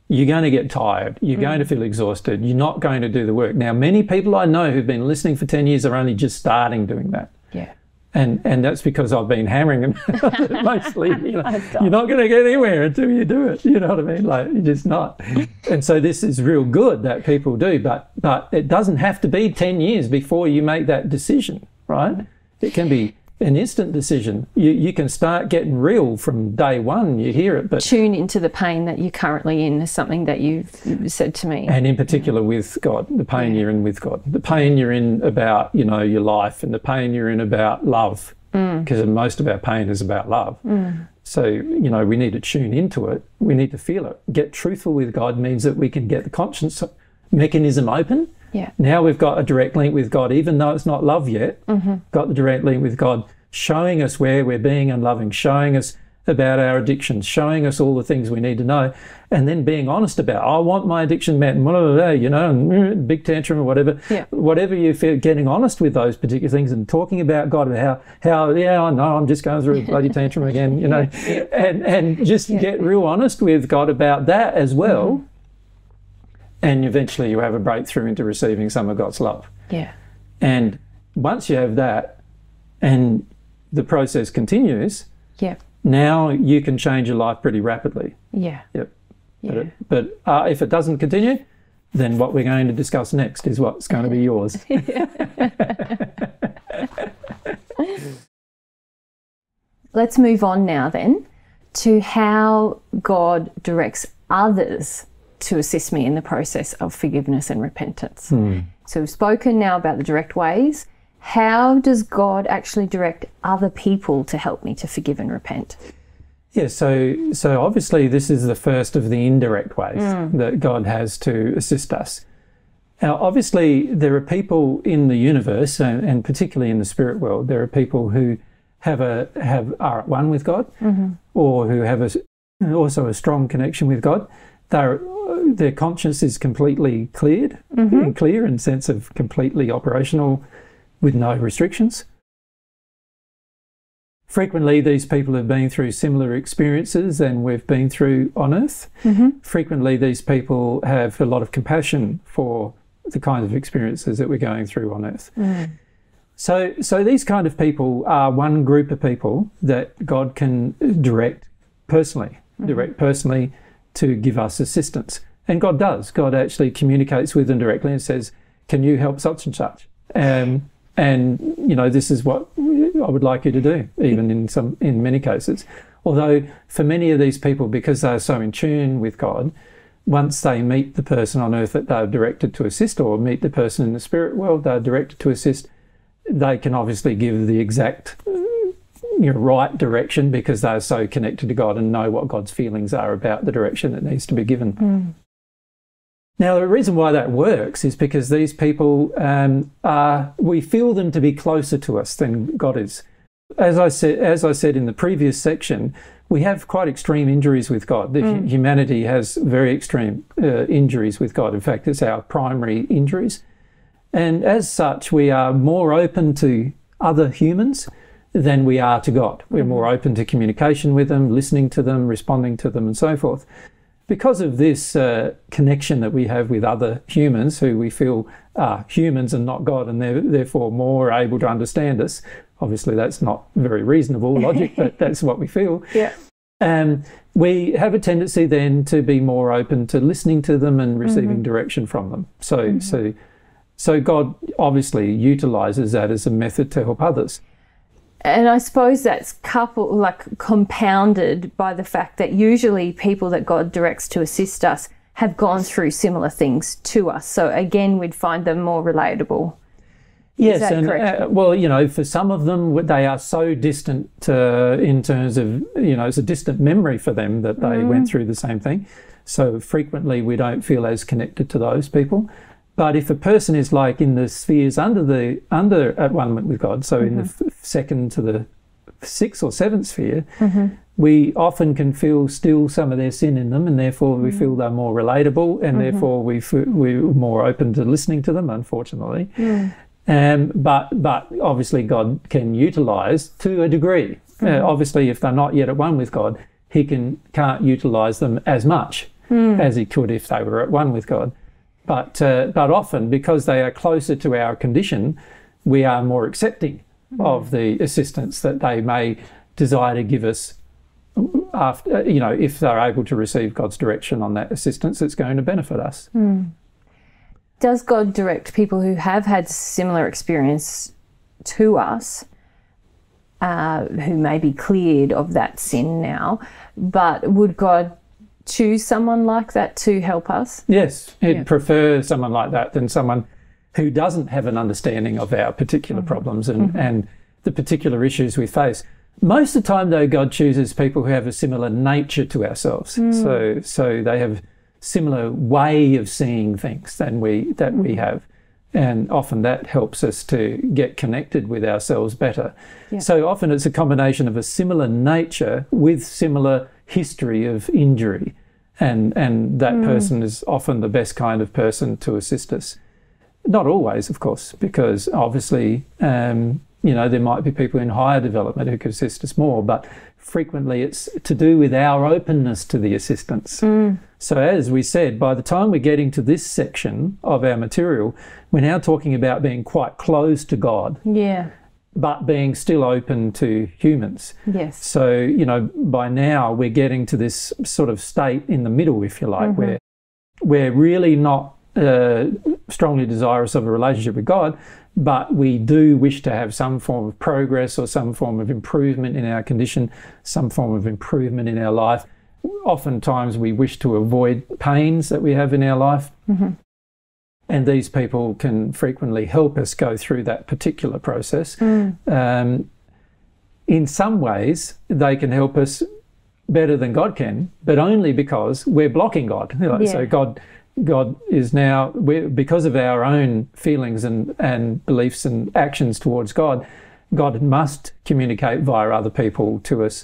you're going to get tired. You're going to mm. feel exhausted. You're not going to do the work. Now, many people I know who've been listening for ten years are only just starting doing that, Yeah. and and that's because I've been hammering them (laughs) mostly. You know, (laughs) you're not going to get anywhere until you do it. You know what I mean? Like you're just not. (laughs) and so this is real good that people do, but but it doesn't have to be ten years before you make that decision, right? Mm. It can be an instant decision. You you can start getting real from day one. You hear it, but Tune into the pain that you're currently in is something that you've said to me. and in particular with God, the pain you're in with God, the pain you're in about you know your life, and the pain you're in about love, mm. because most of our pain is about love. Mm. So you know we need to tune into it. We need to feel it. Get truthful with God means that we can get the conscience mechanism open. Yeah. Now we've got a direct link with God, even though it's not love yet. Got the direct link with God, showing us where we're being unloving, showing us about our addictions, showing us all the things we need to know, and then being honest about, I want my addiction met, blah, blah, blah, you know, and mm, big tantrum or whatever. Yeah. Whatever you feel, getting honest with those particular things and talking about God and how, how yeah, I know, I'm just going through a bloody tantrum again, you (laughs) know, and, and just get real honest with God about that as well. And eventually you have a breakthrough into receiving some of God's love. Yeah. And once you have that and the process continues, Yeah. now you can change your life pretty rapidly. Yeah. Yep. Yeah. But, it, but uh, if it doesn't continue, then what we're going to discuss next is what's going to be yours. (laughs) (laughs) Let's move on now then to how God directs others to assist me in the process of forgiveness and repentance. Hmm. So we've spoken now about the direct ways. How does God actually direct other people to help me to forgive and repent? Yeah, so so obviously this is the first of the indirect ways hmm. that God has to assist us. Now, obviously, there are people in the universe, and, and particularly in the spirit world, there are people who have a have are at one with God, mm-hmm. or who have a, also a strong connection with God. Their their conscience is completely cleared, mm-hmm. and clear in sense of completely operational, with no restrictions. Frequently, these people have been through similar experiences than we've been through on earth. Mm-hmm. Frequently, these people have a lot of compassion for the kinds of experiences that we're going through on earth. Mm. So, so these kind of people are one group of people that God can direct personally, mm-hmm. direct personally to give us assistance. And God does. God actually communicates with them directly and says, "Can you help such and such?" Um, and you know, this is what I would like you to do, even in some, in many cases. Although for many of these people, because they're so in tune with God, once they meet the person on earth that they're directed to assist, or meet the person in the spirit world they're directed to assist, they can obviously give the exact you know, right direction because they're so connected to God and know what God's feelings are about the direction that needs to be given. Now, the reason why that works is because these people um, are, we feel them to be closer to us than God is. As I said, as I said in the previous section, we have quite extreme injuries with God. The, hu- Humanity has very extreme uh, injuries with God. In fact, it's our primary injuries. And as such, we are more open to other humans than we are to God. We're more open to communication with them, listening to them, responding to them, and so forth. Because of this uh, connection that we have with other humans who we feel are humans and not God, and they're therefore more able to understand us, obviously that's not very reasonable logic, but (laughs) that's what we feel. Yeah. Um, we have a tendency then to be more open to listening to them and receiving direction from them. So, so, so God obviously utilizes that as a method to help others. And I suppose that's coupled, like compounded by the fact that usually people that God directs to assist us have gone through similar things to us. So again, we'd find them more relatable. Yes, and correct? uh, well, you know, for some of them, they are so distant uh, in terms of, you know, it's a distant memory for them that they Mm. went through the same thing. So frequently, we don't feel as connected to those people. But if a person is like in the spheres under the under at one with God, so in the Mm-hmm. f- second to the sixth or seventh sphere, we often can feel still some of their sin in them, and therefore we feel they're more relatable, and therefore we we're more open to listening to them. Unfortunately, um, but but obviously God can utilize to a degree. Uh, obviously, if they're not yet at one with God, He can can't utilize them as much as He could if they were at one with God. But uh, but often because they are closer to our condition, we are more accepting of the assistance that they may desire to give us. After you know, if they're able to receive God's direction on that assistance, it's going to benefit us. Does God direct people who have had similar experience to us, uh, who may be cleared of that sin now, but would God choose someone like that to help us? Yes, he'd Yeah. prefer someone like that than someone who doesn't have an understanding of our particular mm-hmm. problems and, mm-hmm. and the particular issues we face. Most of the time, though, God chooses people who have a similar nature to ourselves. Mm. So, so they have similar way of seeing things than we that we mm-hmm. have, and often that helps us to get connected with ourselves better. So often it's a combination of a similar nature with similar history of injury, and and that person is often the best kind of person to assist us. Not always, of course, because obviously, um, you know, there might be people in higher development who could assist us more, but frequently it's to do with our openness to the assistance. So, as we said, by the time we're getting to this section of our material, we're now talking about being quite close to God, Yeah. But being still open to humans. Yes. So, you know, by now we're getting to this sort of state in the middle, if you like, where we're really not uh, strongly desirous of a relationship with God, but we do wish to have some form of progress or some form of improvement in our condition, some form of improvement in our life. Oftentimes we wish to avoid pains that we have in our life. And these people can frequently help us go through that particular process. Um, in some ways, they can help us better than God can, but only because we're blocking God. (laughs) Like, Yeah. So God, God is now we're, because of our own feelings and and beliefs and actions towards God. God must communicate via other people to us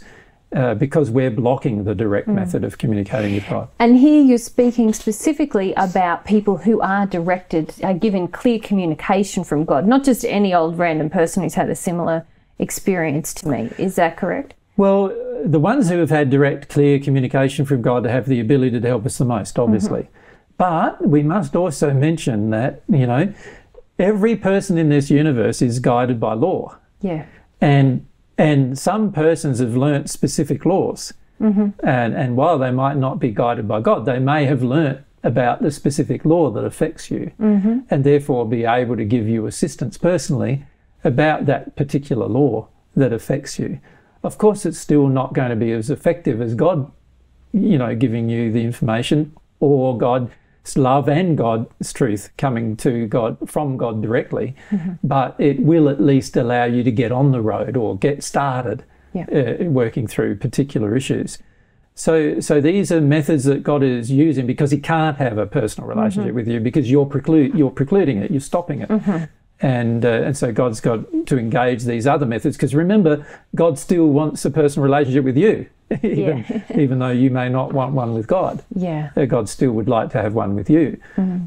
uh, because we're blocking the direct hmm. method of communicating with God. And here you're speaking specifically about people who are directed, are given clear communication from God, not just any old random person who's had a similar experience to me. Is that correct? Well, uh, the ones who have had direct, clear communication from God have the ability to help us the most, mm-hmm. obviously. But we must also mention that, you know, every person in this universe is guided by law. Yeah. And and some persons have learnt specific laws. Mm-hmm. And, and while they might not be guided by God, they may have learnt about the specific law that affects you mm-hmm. and therefore be able to give you assistance personally about that particular law that affects you. Of course, it's still not going to be as effective as God, you know, giving you the information or God's love and God's truth coming to God from God directly. Mm-hmm. But it will at least allow you to get on the road or get started Yeah. uh, working through particular issues. So, so these are methods that God is using because He can't have a personal mm-hmm. relationship with you because you're preclude you're precluding it, you're stopping it, mm-hmm. And uh, and so God's got to engage these other methods because remember, God still wants a personal relationship with you, (laughs) even (laughs) even though you may not want one with God. Yeah. Uh, God still would like to have one with you.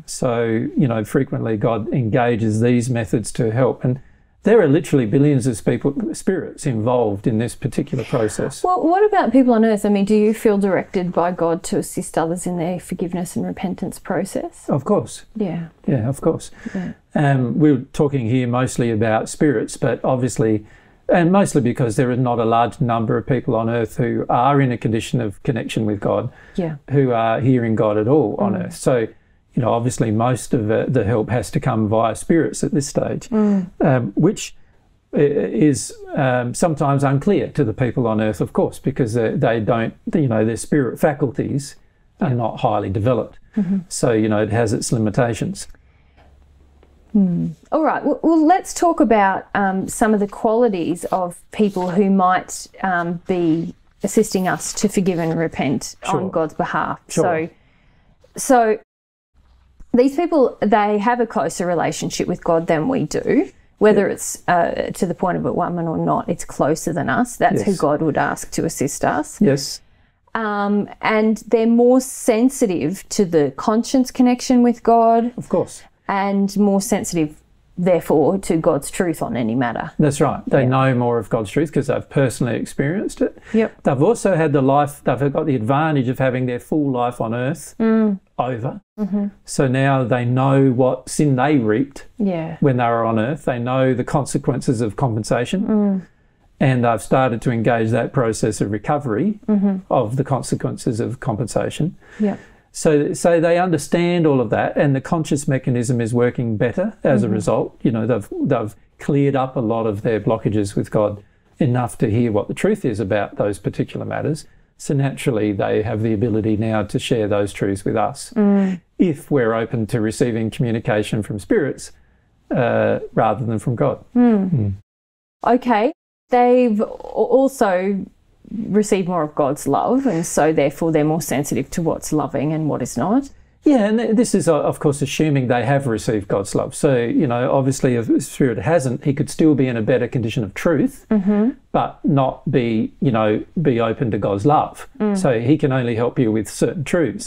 So, you know, frequently God engages these methods to help. And there are literally billions of people, spirits involved in this particular process. Well, what about people on earth? I mean, do you feel directed by God to assist others in their forgiveness and repentance process? Of course. Yeah. Yeah, of course. Yeah. Um, we're talking here mostly about spirits, but obviously and mostly because there are not a large number of people on earth who are in a condition of connection with God, Yeah. who are hearing God at all on earth. So, you know, obviously most of the, the help has to come via spirits at this stage, um, which is um, sometimes unclear to the people on earth, of course, because they, they don't, you know, their spirit faculties are not highly developed. So, you know, it has its limitations. All right. Well, well let's talk about um, some of the qualities of people who might um, be assisting us to forgive and repent Sure. on God's behalf. Sure. So, so these people they have a closer relationship with God than we do. Whether it's uh, to the point of at-onement or not, it's closer than us. That's who God would ask to assist us. Yes. Um, and they're more sensitive to the conscience connection with God Of course. and more sensitive, therefore, to God's truth on any matter. That's right. They know more of God's truth because they've personally experienced it. Yep. They've also had the life, they've got the advantage of having their full life on earth over. Mm-hmm. So now they know what sin they reaped Yeah. when they were on earth. They know the consequences of compensation. Mm. And I've started to engage that process of recovery mm-hmm. of the consequences of compensation. Yep. So, so they understand all of that, and the conscience mechanism is working better as a mm-hmm. result. You know, they've they've cleared up a lot of their blockages with God enough to hear what the truth is about those particular matters. So naturally, they have the ability now to share those truths with us, mm. if we're open to receiving communication from spirits uh, rather than from God. Hmm. Hmm. Okay. They've also received more of God's love, and so therefore they're more sensitive to what's loving and what is not. Yeah, and this is, uh, of course, assuming they have received God's love. So, you know, obviously, if spirit hasn't, he could still be in a better condition of truth, mm-hmm. but not be, you know, be open to God's love. Mm. So he can only help you with certain truths.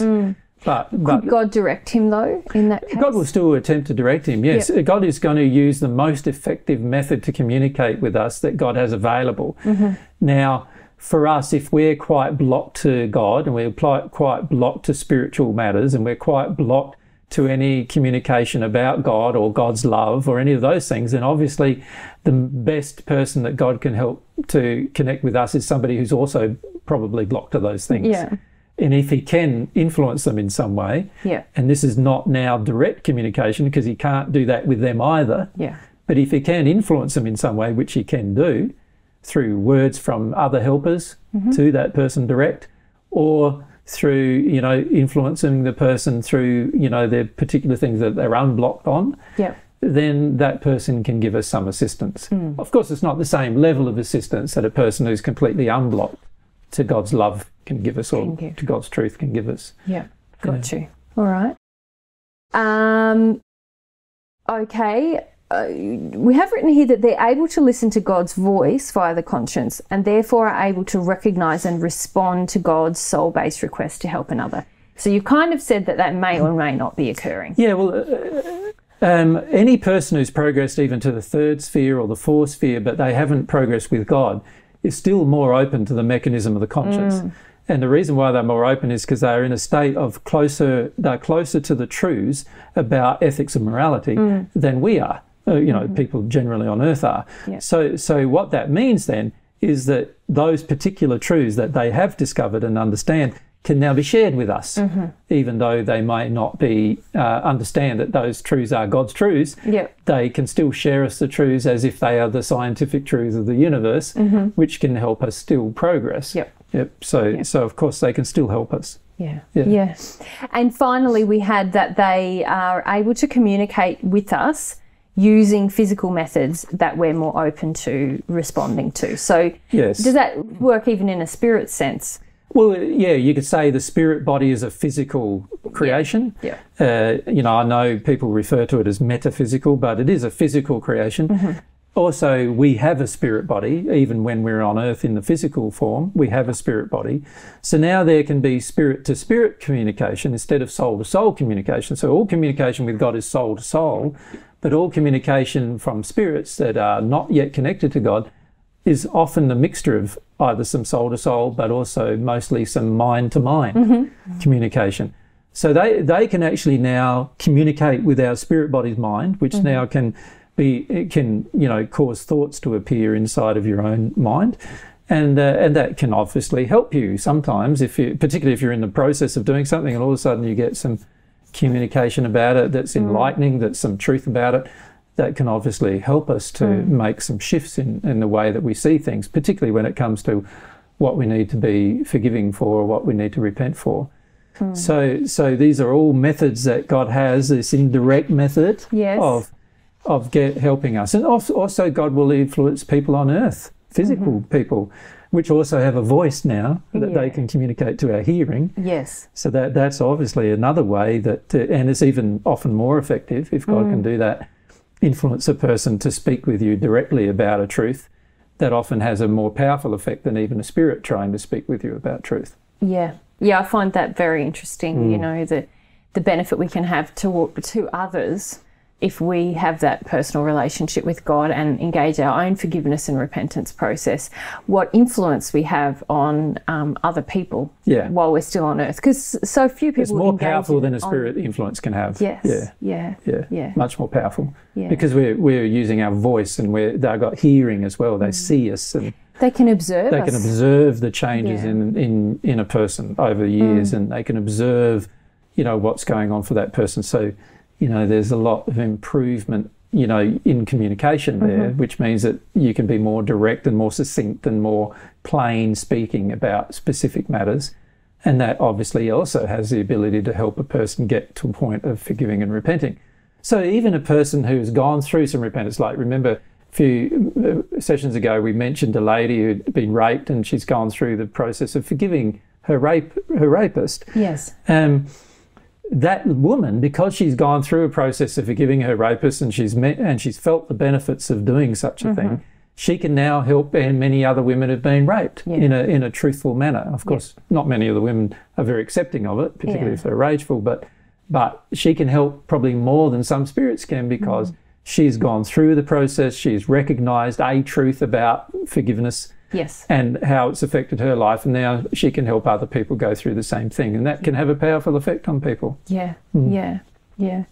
But, but Could God direct him, though, in that case? God will still attempt to direct him. Yes, God is going to use the most effective method to communicate with us that God has available. Mm-hmm. Now, for us, if we're quite blocked to God and we're quite blocked to spiritual matters and we're quite blocked to any communication about God or God's love or any of those things, then obviously the best person that God can help to connect with us is somebody who's also probably blocked to those things. Yeah. And if he can influence them in some way, Yeah. and this is not now direct communication because he can't do that with them either. Yeah. But if he can influence them in some way, which he can do through words from other helpers to that person direct, or through, you know, influencing the person through, you know, their particular things that they're unblocked on, Yeah. then that person can give us some assistance. Of course, it's not the same level of assistance that a person who's completely unblocked to God's love can give us or give. to God's truth can give us. Yeah. Got you. All right. Um, okay. Uh, we have written here that they're able to listen to God's voice via the conscience and therefore are able to recognize and respond to God's soul based request to help another. So you've kind of said that that may or may not be occurring. Yeah, well, uh, um, any person who's progressed even to the third sphere or the fourth sphere, but they haven't progressed with God, is still more open to the mechanism of the conscience. And the reason why they're more open is because they're in a state of closer, they're closer to the truths about ethics and morality than we are. Uh, you know, people generally on earth are. Yeah. So, so what that means then is that those particular truths that they have discovered and understand can now be shared with us, even though they may not be uh, understand that those truths are God's truths. Yep. They can still share us the truths as if they are the scientific truths of the universe, which can help us still progress. Yep. Yep. So, so of course they can still help us. Yeah. Yeah. yeah. And finally, we had that they are able to communicate with us using physical methods that we're more open to responding to. So, Yes. does that work even in a spirit sense? Well, yeah, you could say the spirit body is a physical creation. Yeah. Uh, you know, I know people refer to it as metaphysical, but it is a physical creation. Mm-hmm. Also, we have a spirit body, even when we're on earth in the physical form, we have a spirit body. So now there can be spirit to spirit communication instead of soul to soul communication. So all communication with God is soul to soul, but all communication from spirits that are not yet connected to God is often a mixture of either some soul to soul, but also mostly some mind to mind communication. So they, they can actually now communicate with our spirit body's mind, which now can be it can you know cause thoughts to appear inside of your own mind. And uh, and that can obviously help you sometimes if you particularly if you're in the process of doing something and all of a sudden you get some communication about it that's mm. enlightening that's some truth about it that can obviously help us to mm. make some shifts in, in the way that we see things particularly when it comes to what we need to be forgiving for or what we need to repent for. Mm. So so these are all methods that god has this indirect method Yes. of of get, helping us. And also, God will influence people on earth, physical mm-hmm. people, which also have a voice now that they can communicate to our hearing. Yes. So that that's obviously another way that, uh, and it's even often more effective if God can do that, influence a person to speak with you directly about a truth. That often has a more powerful effect than even a spirit trying to speak with you about truth. Yeah. Yeah, I find that very interesting, you Hmm. know, the the benefit we can have to to others if we have that personal relationship with God and engage our own forgiveness and repentance process, what influence we have on um, other people Yeah. while we're still on earth. Because so few people It's more powerful than a it on- spirit influence can have. Yes. Yeah. Yeah. Yeah, Yeah. much more powerful. Yeah. Because we're we're using our voice and we're they've got hearing as well. Mm. They see us and They can observe they us. can observe the changes Yeah. in, in in a person over years and they can observe, you know, what's going on for that person. So, you know, there's a lot of improvement, you know, in communication there, which means that you can be more direct and more succinct and more plain speaking about specific matters. And that obviously also has the ability to help a person get to a point of forgiving and repenting. So even a person who's gone through some repentance, like remember a few uh, sessions ago, we mentioned a lady who'd been raped and she's gone through the process of forgiving her rape, her rapist. yes. Um, that woman, because she's gone through a process of forgiving her rapist and she's met, and she's felt the benefits of doing such a mm-hmm. thing, she can now help and many other women have been raped Yeah. in a in a truthful manner. Of course, not many of the women are very accepting of it, particularly Yeah. if they're rageful, but but she can help probably more than some spirits can because mm-hmm. She's gone through the process, she's recognized a truth about forgiveness Yes. and how it's affected her life and now she can help other people go through the same thing and that can have a powerful effect on people Yeah, Hmm. yeah, yeah.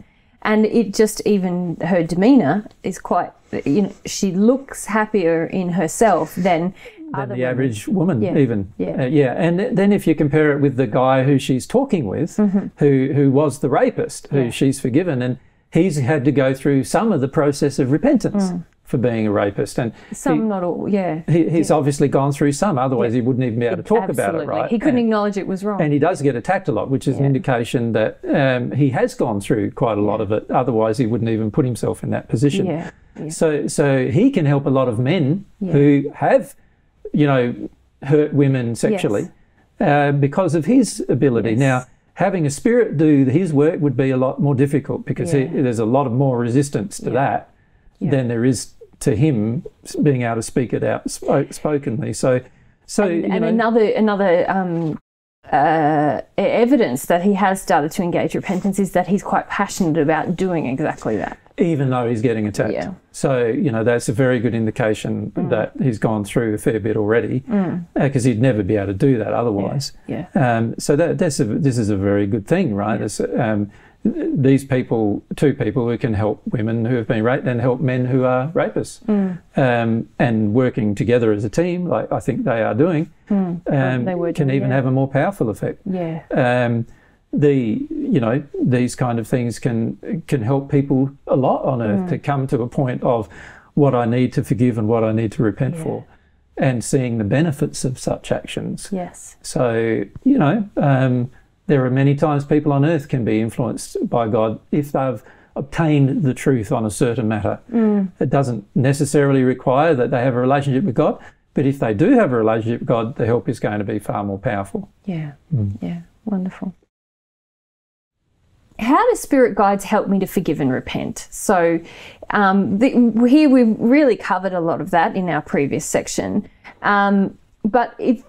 And it just even her demeanor is quite, you know, she looks happier in herself than, than the women. average woman Yeah, even yeah. Uh, yeah and then if you compare it with the guy who she's talking with who who was the rapist who. Yeah. she's forgiven and he's had to go through some of the process of repentance Mm. for being a rapist and Some, he, not all, yeah. he, he's obviously gone through some otherwise he wouldn't even be able to talk about it right He couldn't And- acknowledge it was wrong. and he does get attacked a lot, which is an indication that um, he has gone through quite a lot of it. Otherwise, he wouldn't even put himself in that position. yeah, yeah. So, so he can help a lot of men Yeah. who have, you know, hurt women sexually uh, because of his ability. Yes. Now, having a spirit do his work would be a lot more difficult because he, there's a lot of more resistance to Yeah. that Yeah. than there is to him being able to speak it out sp- spokenly. So, so and, and know, another another um, uh, evidence that he has started to engage repentance is that he's quite passionate about doing exactly that. Even though he's getting attacked. Yeah. Mm. So, you know, that's a very good indication that he's gone through a fair bit already because he'd never be able to do that otherwise. Yeah. Um, so that, that's a, this is a very good thing, right? It's, um, these people, two people who can help women who have been raped and help men who are rapists, Mm. um, and working together as a team, like I think they are doing, um, Mm. They were can doing, even yeah. have a more powerful effect Yeah. The you know these kind of things can can help people a lot on earth Mm. to come to a point of what I need to forgive and what I need to repent Yeah. for, and seeing the benefits of such actions. Yes. So you know um, there are many times people on earth can be influenced by God if they've obtained the truth on a certain matter. Mm. It doesn't necessarily require that they have a relationship with God. But if they do have a relationship with God, the help is going to be far more powerful. Yeah. Mm. Yeah. Wonderful. How do spirit guides help me to forgive and repent? So, um, the, here we've really covered a lot of that in our previous section. Um, but if,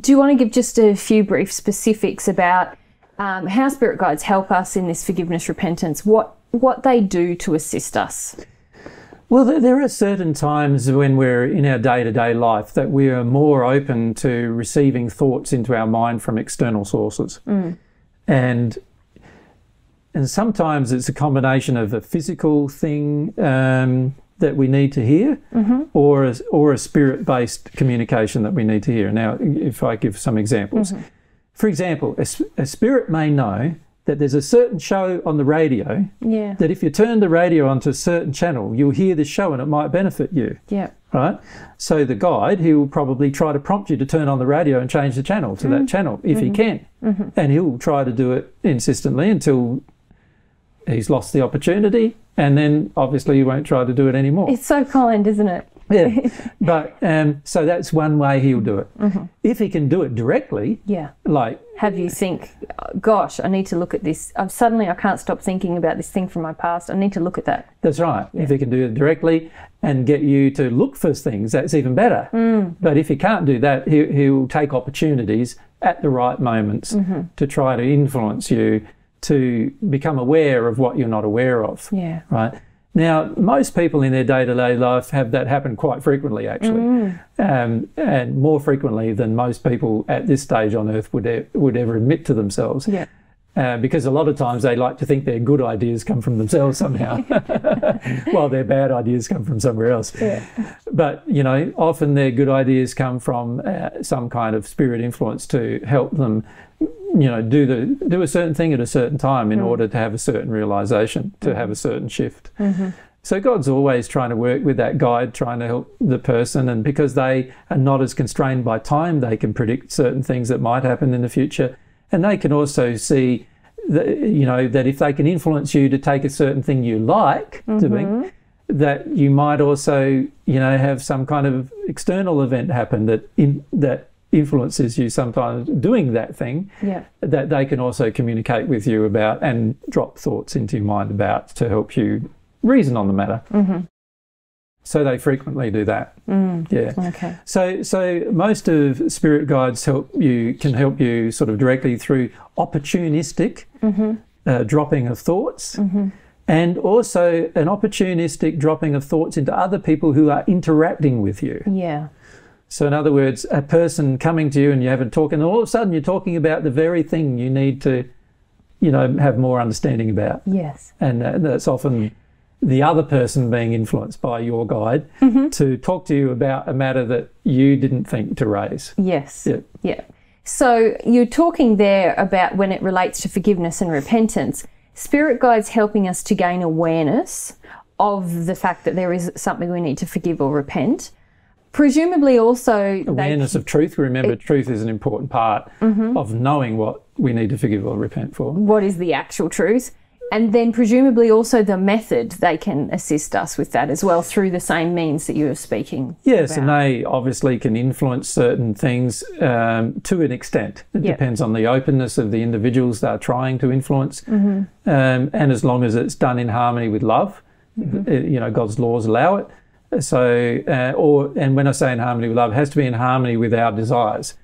do you want to give just a few brief specifics about um, how spirit guides help us in this forgiveness repentance? What what they do to assist us? Well, there- there are certain times when we're in our day to day life that we are more open to receiving thoughts into our mind from external sources. And and sometimes it's a combination of a physical thing, um, that we need to hear, mm-hmm. or a, or a spirit based communication that we need to hear. Now, if I give some examples, mm-hmm. for example, a spirit may know that there's a certain show on the radio Yeah. that if you turn the radio onto a certain channel, you'll hear the show and it might benefit you. Yeah. Right? So the guide, he will probably try to prompt you to turn on the radio and change the channel to that mm-hmm. channel if he can. And he'll try to do it insistently until he's lost the opportunity. And then obviously he won't try to do it anymore. It's so kind, isn't it? yeah. (laughs) But um, so that's one way he'll do it. Mm-hmm. If he can do it directly, Yeah. like Have you think, "Oh, gosh, I need to look at this. I'm, suddenly, I can't stop thinking about this thing from my past. I need to look at that. That's right. If he can do it directly and get you to look for things, that's even better. Mm. But if he can't do that, he, he'll take opportunities at the right moments mm-hmm. to try to influence you to become aware of what you're not aware of. Yeah. Right. Now, most people in their day to day life have that happen quite frequently, actually, um, and more frequently than most people at this stage on earth would, e- would ever admit to themselves Yeah. uh, because a lot of times they like to think their good ideas come from themselves somehow, (laughs) (laughs) while their bad ideas come from somewhere else. Yeah. But you know, often their good ideas come from uh, some kind of spirit influence to help them, you know, do the do a certain thing at a certain time in hmm. order to have a certain realization, to have a mm-hmm. certain shift. Mm-hmm. So God's always trying to work with that guide, trying to help the person, and because they are not as constrained by time, they can predict certain things that might happen in the future, and they can also see, that, you know, that if they can influence you to take a certain thing you like doing, mm-hmm. that you might also, you know, have some kind of external event happen that in, that influences you sometimes doing that thing Yeah. that they can also communicate with you about and drop thoughts into your mind about to help you reason on the matter. Mm-hmm. So they frequently do that. Mm. Yeah. Okay. So, so most of spirit guides help you can help you sort of directly through opportunistic uh, dropping of thoughts, and also an opportunistic dropping of thoughts into other people who are interacting with you. Yeah. So, in other words, a person coming to you and you haven't talked, and all of a sudden you're talking about the very thing you need to, you know, have more understanding about, Yes. and uh, that's often the other person being influenced by your guide to talk to you about a matter that you didn't think to raise. Yes. Yeah. Yeah. So you're talking there about when it relates to forgiveness and repentance, spirit guides helping us to gain awareness of the fact that there is something we need to forgive or repent. Presumably also Awareness of truth. Remember, truth is an important part of knowing what we need to forgive or repent for. what is the actual truth. And then presumably also the method they can assist us with that as well through the same means that you were speaking. Yes, and they obviously can influence certain things um, to an extent. It Yeah. depends on the openness of the individuals they're trying to influence, um, and as long as it's done in harmony with love, uh, you know, God's laws allow it. So, uh, or and when I say in harmony with love, it has to be in harmony with our desires.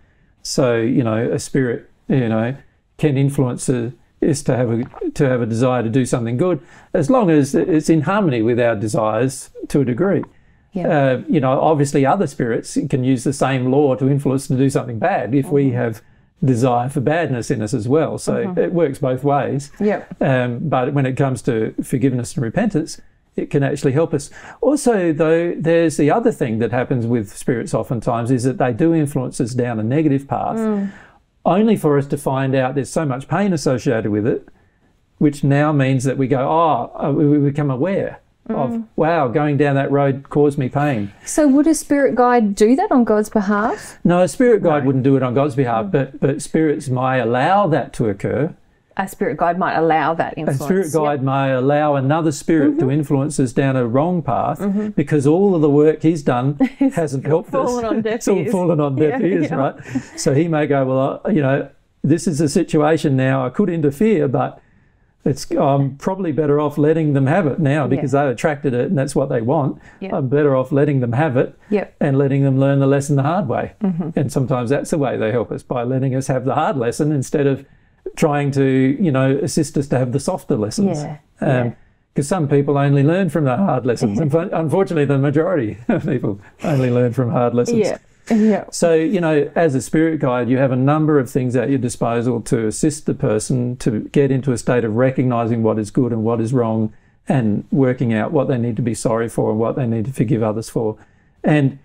So, you know, a spirit, you know, can influence a, is to have a to have a desire to do something good, as long as it's in harmony with our desires to a degree. Yeah. Uh, you know, obviously other spirits can use the same law to influence to do something bad if we have desire for badness in us as well. So it works both ways. Yep. Um, but when it comes to forgiveness and repentance, it can actually help us. Also, though, there's the other thing that happens with spirits oftentimes is that they do influence us down a negative path, hmm. only for us to find out there's so much pain associated with it, which now means that we go, oh, we become aware hmm. of, wow, going down that road caused me pain. So would a spirit guide do that on God's behalf? No, a spirit guide wouldn't do it on God's behalf, hmm. but but spirits may allow that to occur. A spirit guide might allow that influence. A spirit guide may allow another spirit Mm-hmm. to influence us down a wrong path because all of the work he's done (laughs) hasn't helped fallen us. on deaf it's all fallen on deaf Yeah, ears, yeah. right? So he may go, well, I, you know, this is a situation now. I could interfere, but it's I'm probably better off letting them have it now because they attracted it and that's what they want. Yeah. I'm better off letting them have it Yep. and letting them learn the lesson the hard way. Mm-hmm. And sometimes that's the way they help us by letting us have the hard lesson instead of trying to, you know, assist us to have the softer lessons. Yeah, Um, because some people only learn from the hard lessons. (laughs) and unfortunately, the majority of people only learn from hard lessons. Yeah. Yeah. So, you know, as a spirit guide, you have a number of things at your disposal to assist the person to get into a state of recognizing what is good and what is wrong and working out what they need to be sorry for and what they need to forgive others for. And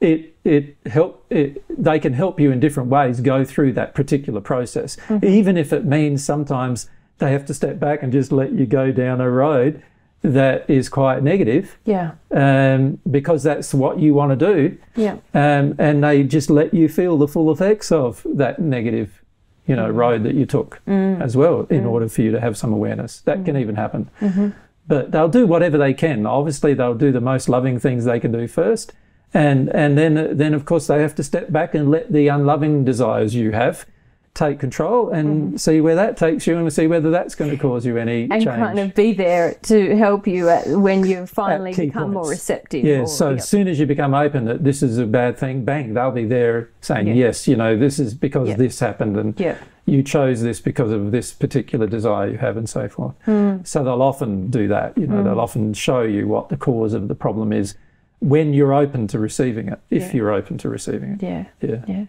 it it help it, they can help you in different ways go through that particular process, mm-hmm. even if it means sometimes they have to step back and just let you go down a road that is quite negative Yeah. um, because that's what you want to do Yeah. um, and they just let you feel the full effects of that negative, you know, mm-hmm. road that you took mm. as well, in mm. order for you to have some awareness. That can mm. even happen. Mm-hmm. But they'll do whatever they can. Obviously, they'll do the most loving things they can do first, and and then then of course they have to step back and let the unloving desires you have take control and see where that takes you and see whether that's going to cause you any And change. kind of be there to help you at, when you finally become more receptive. Yeah, or- so yeah. as soon as you become open that this is a bad thing, bang, they'll be there saying, Yeah. yes, you know, this is because this happened and you chose this because of this particular desire you have and so forth. Hmm. So they'll often do that, you know, they'll often show you what the cause of the problem is when you're open to receiving it, if Yeah. you're open to receiving it. Yeah. Yeah. Yeah.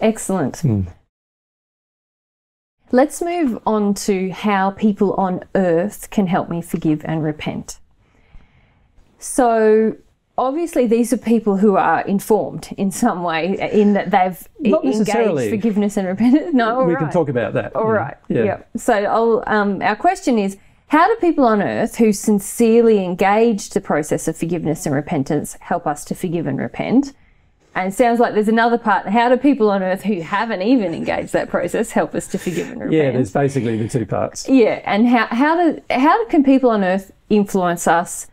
Excellent. Mm. Let's move on to how people on earth can help me forgive and repent. So, obviously, these are people who are informed in some way, in that they've Not engaged forgiveness and repentance. (laughs) No, we right. can talk about that. All yeah. right. Yeah. Yep. So, I'll, um, our question is how do people on earth who sincerely engage the process of forgiveness and repentance help us to forgive and repent? And it sounds like there's another part. How do people on earth who haven't even engaged that process help us to forgive and repent? Yeah, there's basically the two parts. Yeah, and how how do how can people on earth influence us,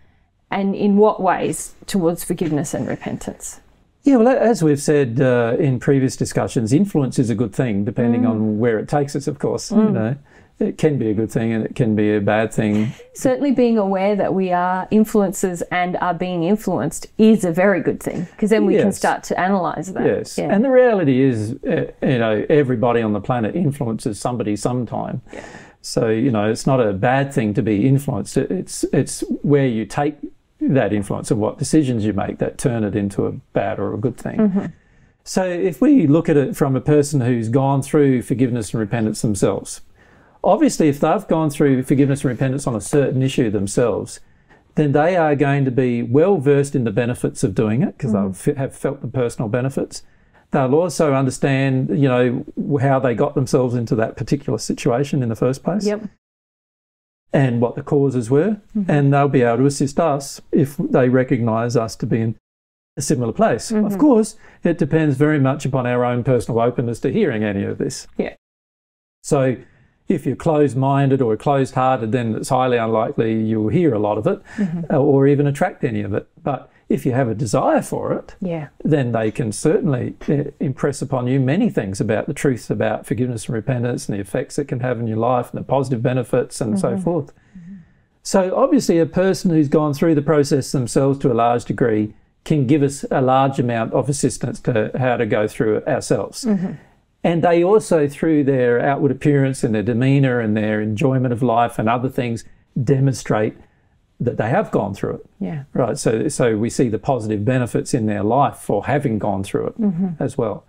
and in what ways towards forgiveness and repentance? Yeah, well, as we've said uh, in previous discussions, influence is a good thing, depending Mm. on where it takes us. Of course, you know, it can be a good thing and it can be a bad thing. Certainly, being aware that we are influencers and are being influenced is a very good thing because then we can start to analyze that. Yes, Yeah. and the reality is, uh, you know, everybody on the planet influences somebody sometime. Yeah. So you know, it's not a bad thing to be influenced. It's it's where you take that influence and what decisions you make that turn it into a bad or a good thing. Mm-hmm. So if we look at it from a person who's gone through forgiveness and repentance themselves, obviously if they've gone through forgiveness and repentance on a certain issue themselves, then they are going to be well versed in the benefits of doing it because mm. they'll f- have felt the personal benefits. They'll also understand, you know, how they got themselves into that particular situation in the first place Yep. and what the causes were, mm-hmm. and they'll be able to assist us if they recognise us to be in a similar place. Of mm-hmm. course, it depends very much upon our own personal openness to hearing any of this. Yeah. So, if you're closed minded or closed hearted, then it's highly unlikely you'll hear a lot of it uh, or even attract any of it. But if you have a desire for it, Yeah. then they can certainly uh, impress upon you many things about the truth about forgiveness and repentance and the effects it can have in your life and the positive benefits and so forth. So, obviously, a person who's gone through the process themselves to a large degree can give us a large amount of assistance to how to go through it ourselves. And they also, through their outward appearance and their demeanour and their enjoyment of life and other things, demonstrate that they have gone through it. Yeah. Right. So, so we see the positive benefits in their life for having gone through it mm-hmm. as well.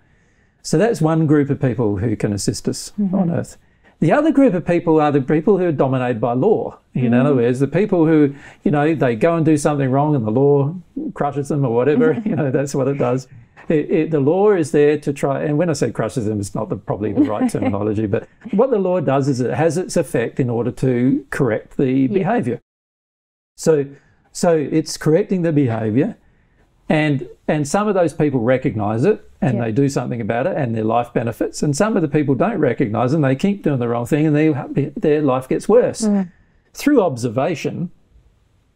So that's one group of people who can assist us mm-hmm. on earth. The other group of people are the people who are dominated by law. In mm. other words, the people who, you know, they go and do something wrong and the law crushes them or whatever. (laughs) you know, that's what it does. It, it, the law is there to try, and when I say crushes them, it's not the, probably the right (laughs) terminology, but what the law does is it has its effect in order to correct the behaviour. So, so it's correcting the behaviour, and and some of those people recognise it and Yeah. they do something about it, and their life benefits. And some of the people don't recognise and they keep doing the wrong thing, and they, their life gets worse Mm. through observation.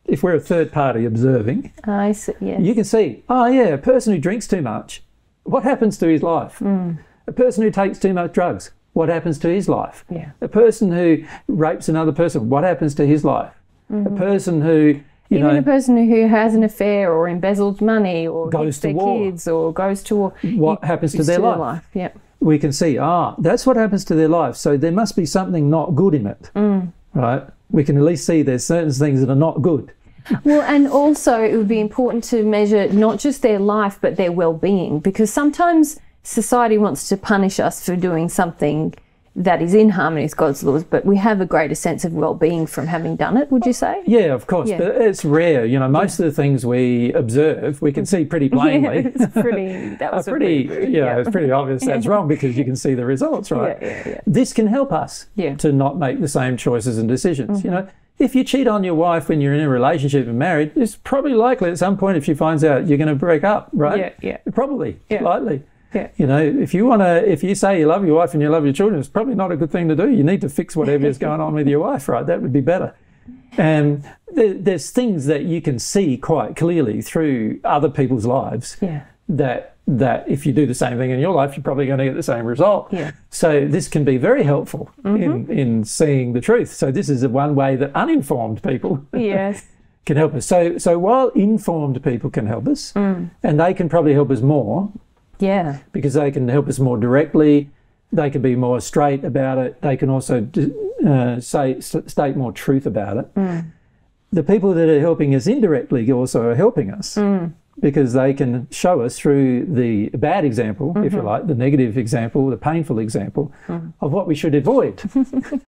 If we're a third party observing, I see. Yeah. you can see, oh yeah, a person who drinks too much, what happens to his life? Mm. A person who takes too much drugs, what happens to his life? Yeah. A person who rapes another person, what happens to his life? A person who, you Mm-hmm. Even know, a person who has an affair or embezzles money or Goes to their war. kids or goes to war. what happens to their life? Yeah. We can see, ah, that's what happens to their life. So there must be something not good in it, Mm. right? We can at least see there's certain things that are not good. Well, and also it would be important to measure not just their life but their well-being because sometimes society wants to punish us for doing something that is in harmony with God's laws, but we have a greater sense of well-being from having done it. Would you say? Yeah, of course, Yeah. but it's rare. You know, most of the things we observe, we can see pretty plainly. (laughs) it's pretty. (laughs) That was pretty, pretty. you know, it's pretty obvious that's (laughs) wrong because you can see the results, right? Yeah, yeah, yeah. This can help us Yeah. Mm-hmm. to not make the same choices and decisions. You know, if you cheat on your wife when you're in a relationship and married, it's probably likely at some point if she finds out you're going to break up, right? Yeah, yeah. Probably, Yeah. likely. Yeah. You know, if you want to, if you say you love your wife and you love your children, it's probably not a good thing to do. You need to fix whatever is going on with your wife, right? That would be better. And there, there's things that you can see quite clearly through other people's lives Yeah. that that if you do the same thing in your life, you're probably going to get the same result. Yeah. So this can be very helpful in, mm-hmm. in seeing the truth. So this is the one way that uninformed people (laughs) Yes. can help us. So so while informed people can help us, mm. and they can probably help us more Yeah. because they can help us more directly. They can be more straight about it. They can also uh, say st- state more truth about it. Mm. The people that are helping us indirectly also are helping us mm. because they can show us through the bad example, if you mm-hmm. like, the negative example, the painful example mm. of what we should avoid. (laughs) (laughs)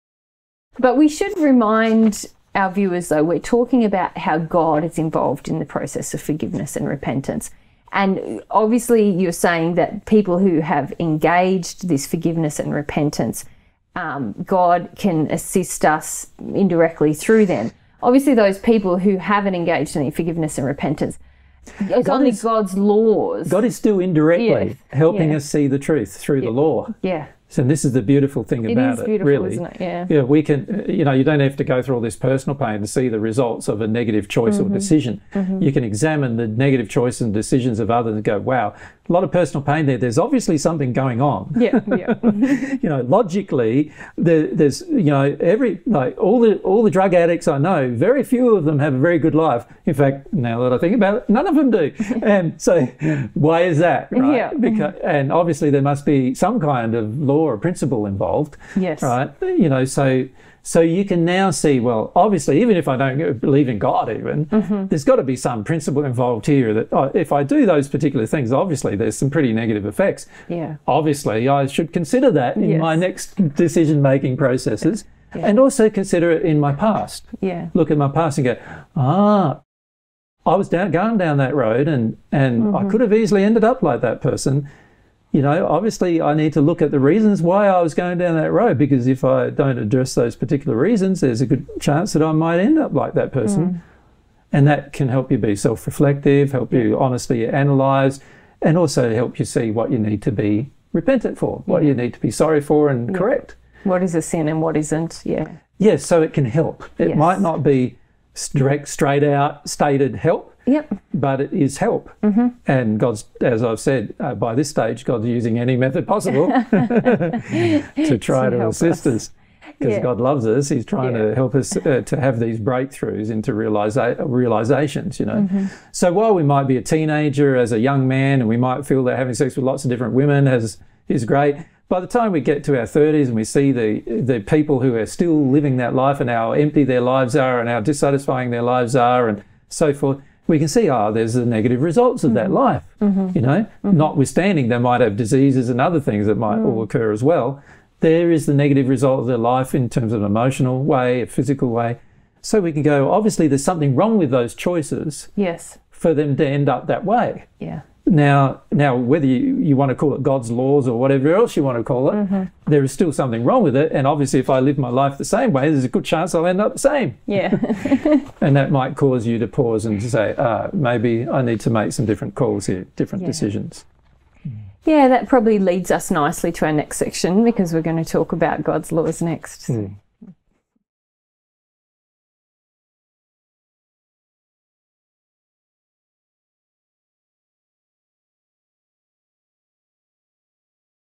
But we should remind our viewers, though, we're talking about how God is involved in the process of forgiveness and repentance. And obviously, you're saying that people who have engaged this forgiveness and repentance, um, God can assist us indirectly through them. Obviously, those people who haven't engaged in forgiveness and repentance, it's God only is- God's laws. God is still indirectly Yes. helping Yeah. us see the truth through the law. yeah, So this is the beautiful thing it about is it, really. isn't it? Yeah. Yeah, we can, you know, you don't have to go through all this personal pain to see the results of a negative choice Mm-hmm. or decision. You can examine the negative choice and decisions of others and go, wow, a lot of personal pain there. There's obviously something going on. Yeah, yeah. (laughs) you know, logically, there, there's, you know, every, like all the, all the drug addicts I know, very few of them have a very good life. In fact, now that I think about it, none of them do. (laughs) and so why is that? Right? Yeah. Because, and obviously there must be some kind of law or principle involved. Yes. Right. You know, so so you can now see. Well, obviously, even if I don't believe in God, even Mm-hmm. there's got to be some principle involved here that oh, if I do those particular things, obviously there's some pretty negative effects. Yeah. Obviously, I should consider that in Yes. my next decision-making processes, and also consider it in my past. Yeah. Look at my past and go, ah. I was down, going down that road, and and Mm-hmm. I could have easily ended up like that person you know, obviously I need to look at the reasons why I was going down that road because if I don't address those particular reasons, there's a good chance that I might end up like that person. Mm. And that can help you be self reflective, help you honestly analyze, and also help you see what you need to be repentant for, what you need to be sorry for and correct. What is a sin and what isn't? Yeah. Yes, so it can help. It Yes. might not be direct, straight out stated help, Yep. but it is help. Mm-hmm. And God's, as I've said, uh, by this stage, God's using any method possible (laughs) to try To to, assist us. Because Yeah. God loves us, He's trying Yeah. to help us uh, to have these breakthroughs into realisa- realizations. You know, Mm-hmm. so while we might be a teenager as a young man, and we might feel that having sex with lots of different women has is great, by the time we get to our 30s and we see the the people who are still living that life and how empty their lives are and how dissatisfying their lives are and so forth, we can see, oh, there's the negative results of that mm-hmm. life. Mm-hmm. You know, mm-hmm. notwithstanding they might have diseases and other things that might all mm. occur as well. There is the negative result of their life in terms of an emotional way, a physical way. So we can go, obviously, there's something wrong with those choices Yes. for them to end up that way. Yeah. Now, now, whether you, you want to call it God's laws or whatever else you want to call it, there is still something wrong with it. And obviously, if I live my life the same way, there's a good chance I'll end up the same. Yeah. (laughs) And that might cause you to pause and to say, ah, maybe I need to make some different calls here, different Yeah. decisions. yeah, that probably leads us nicely to our next section because we're going to talk about God's laws next.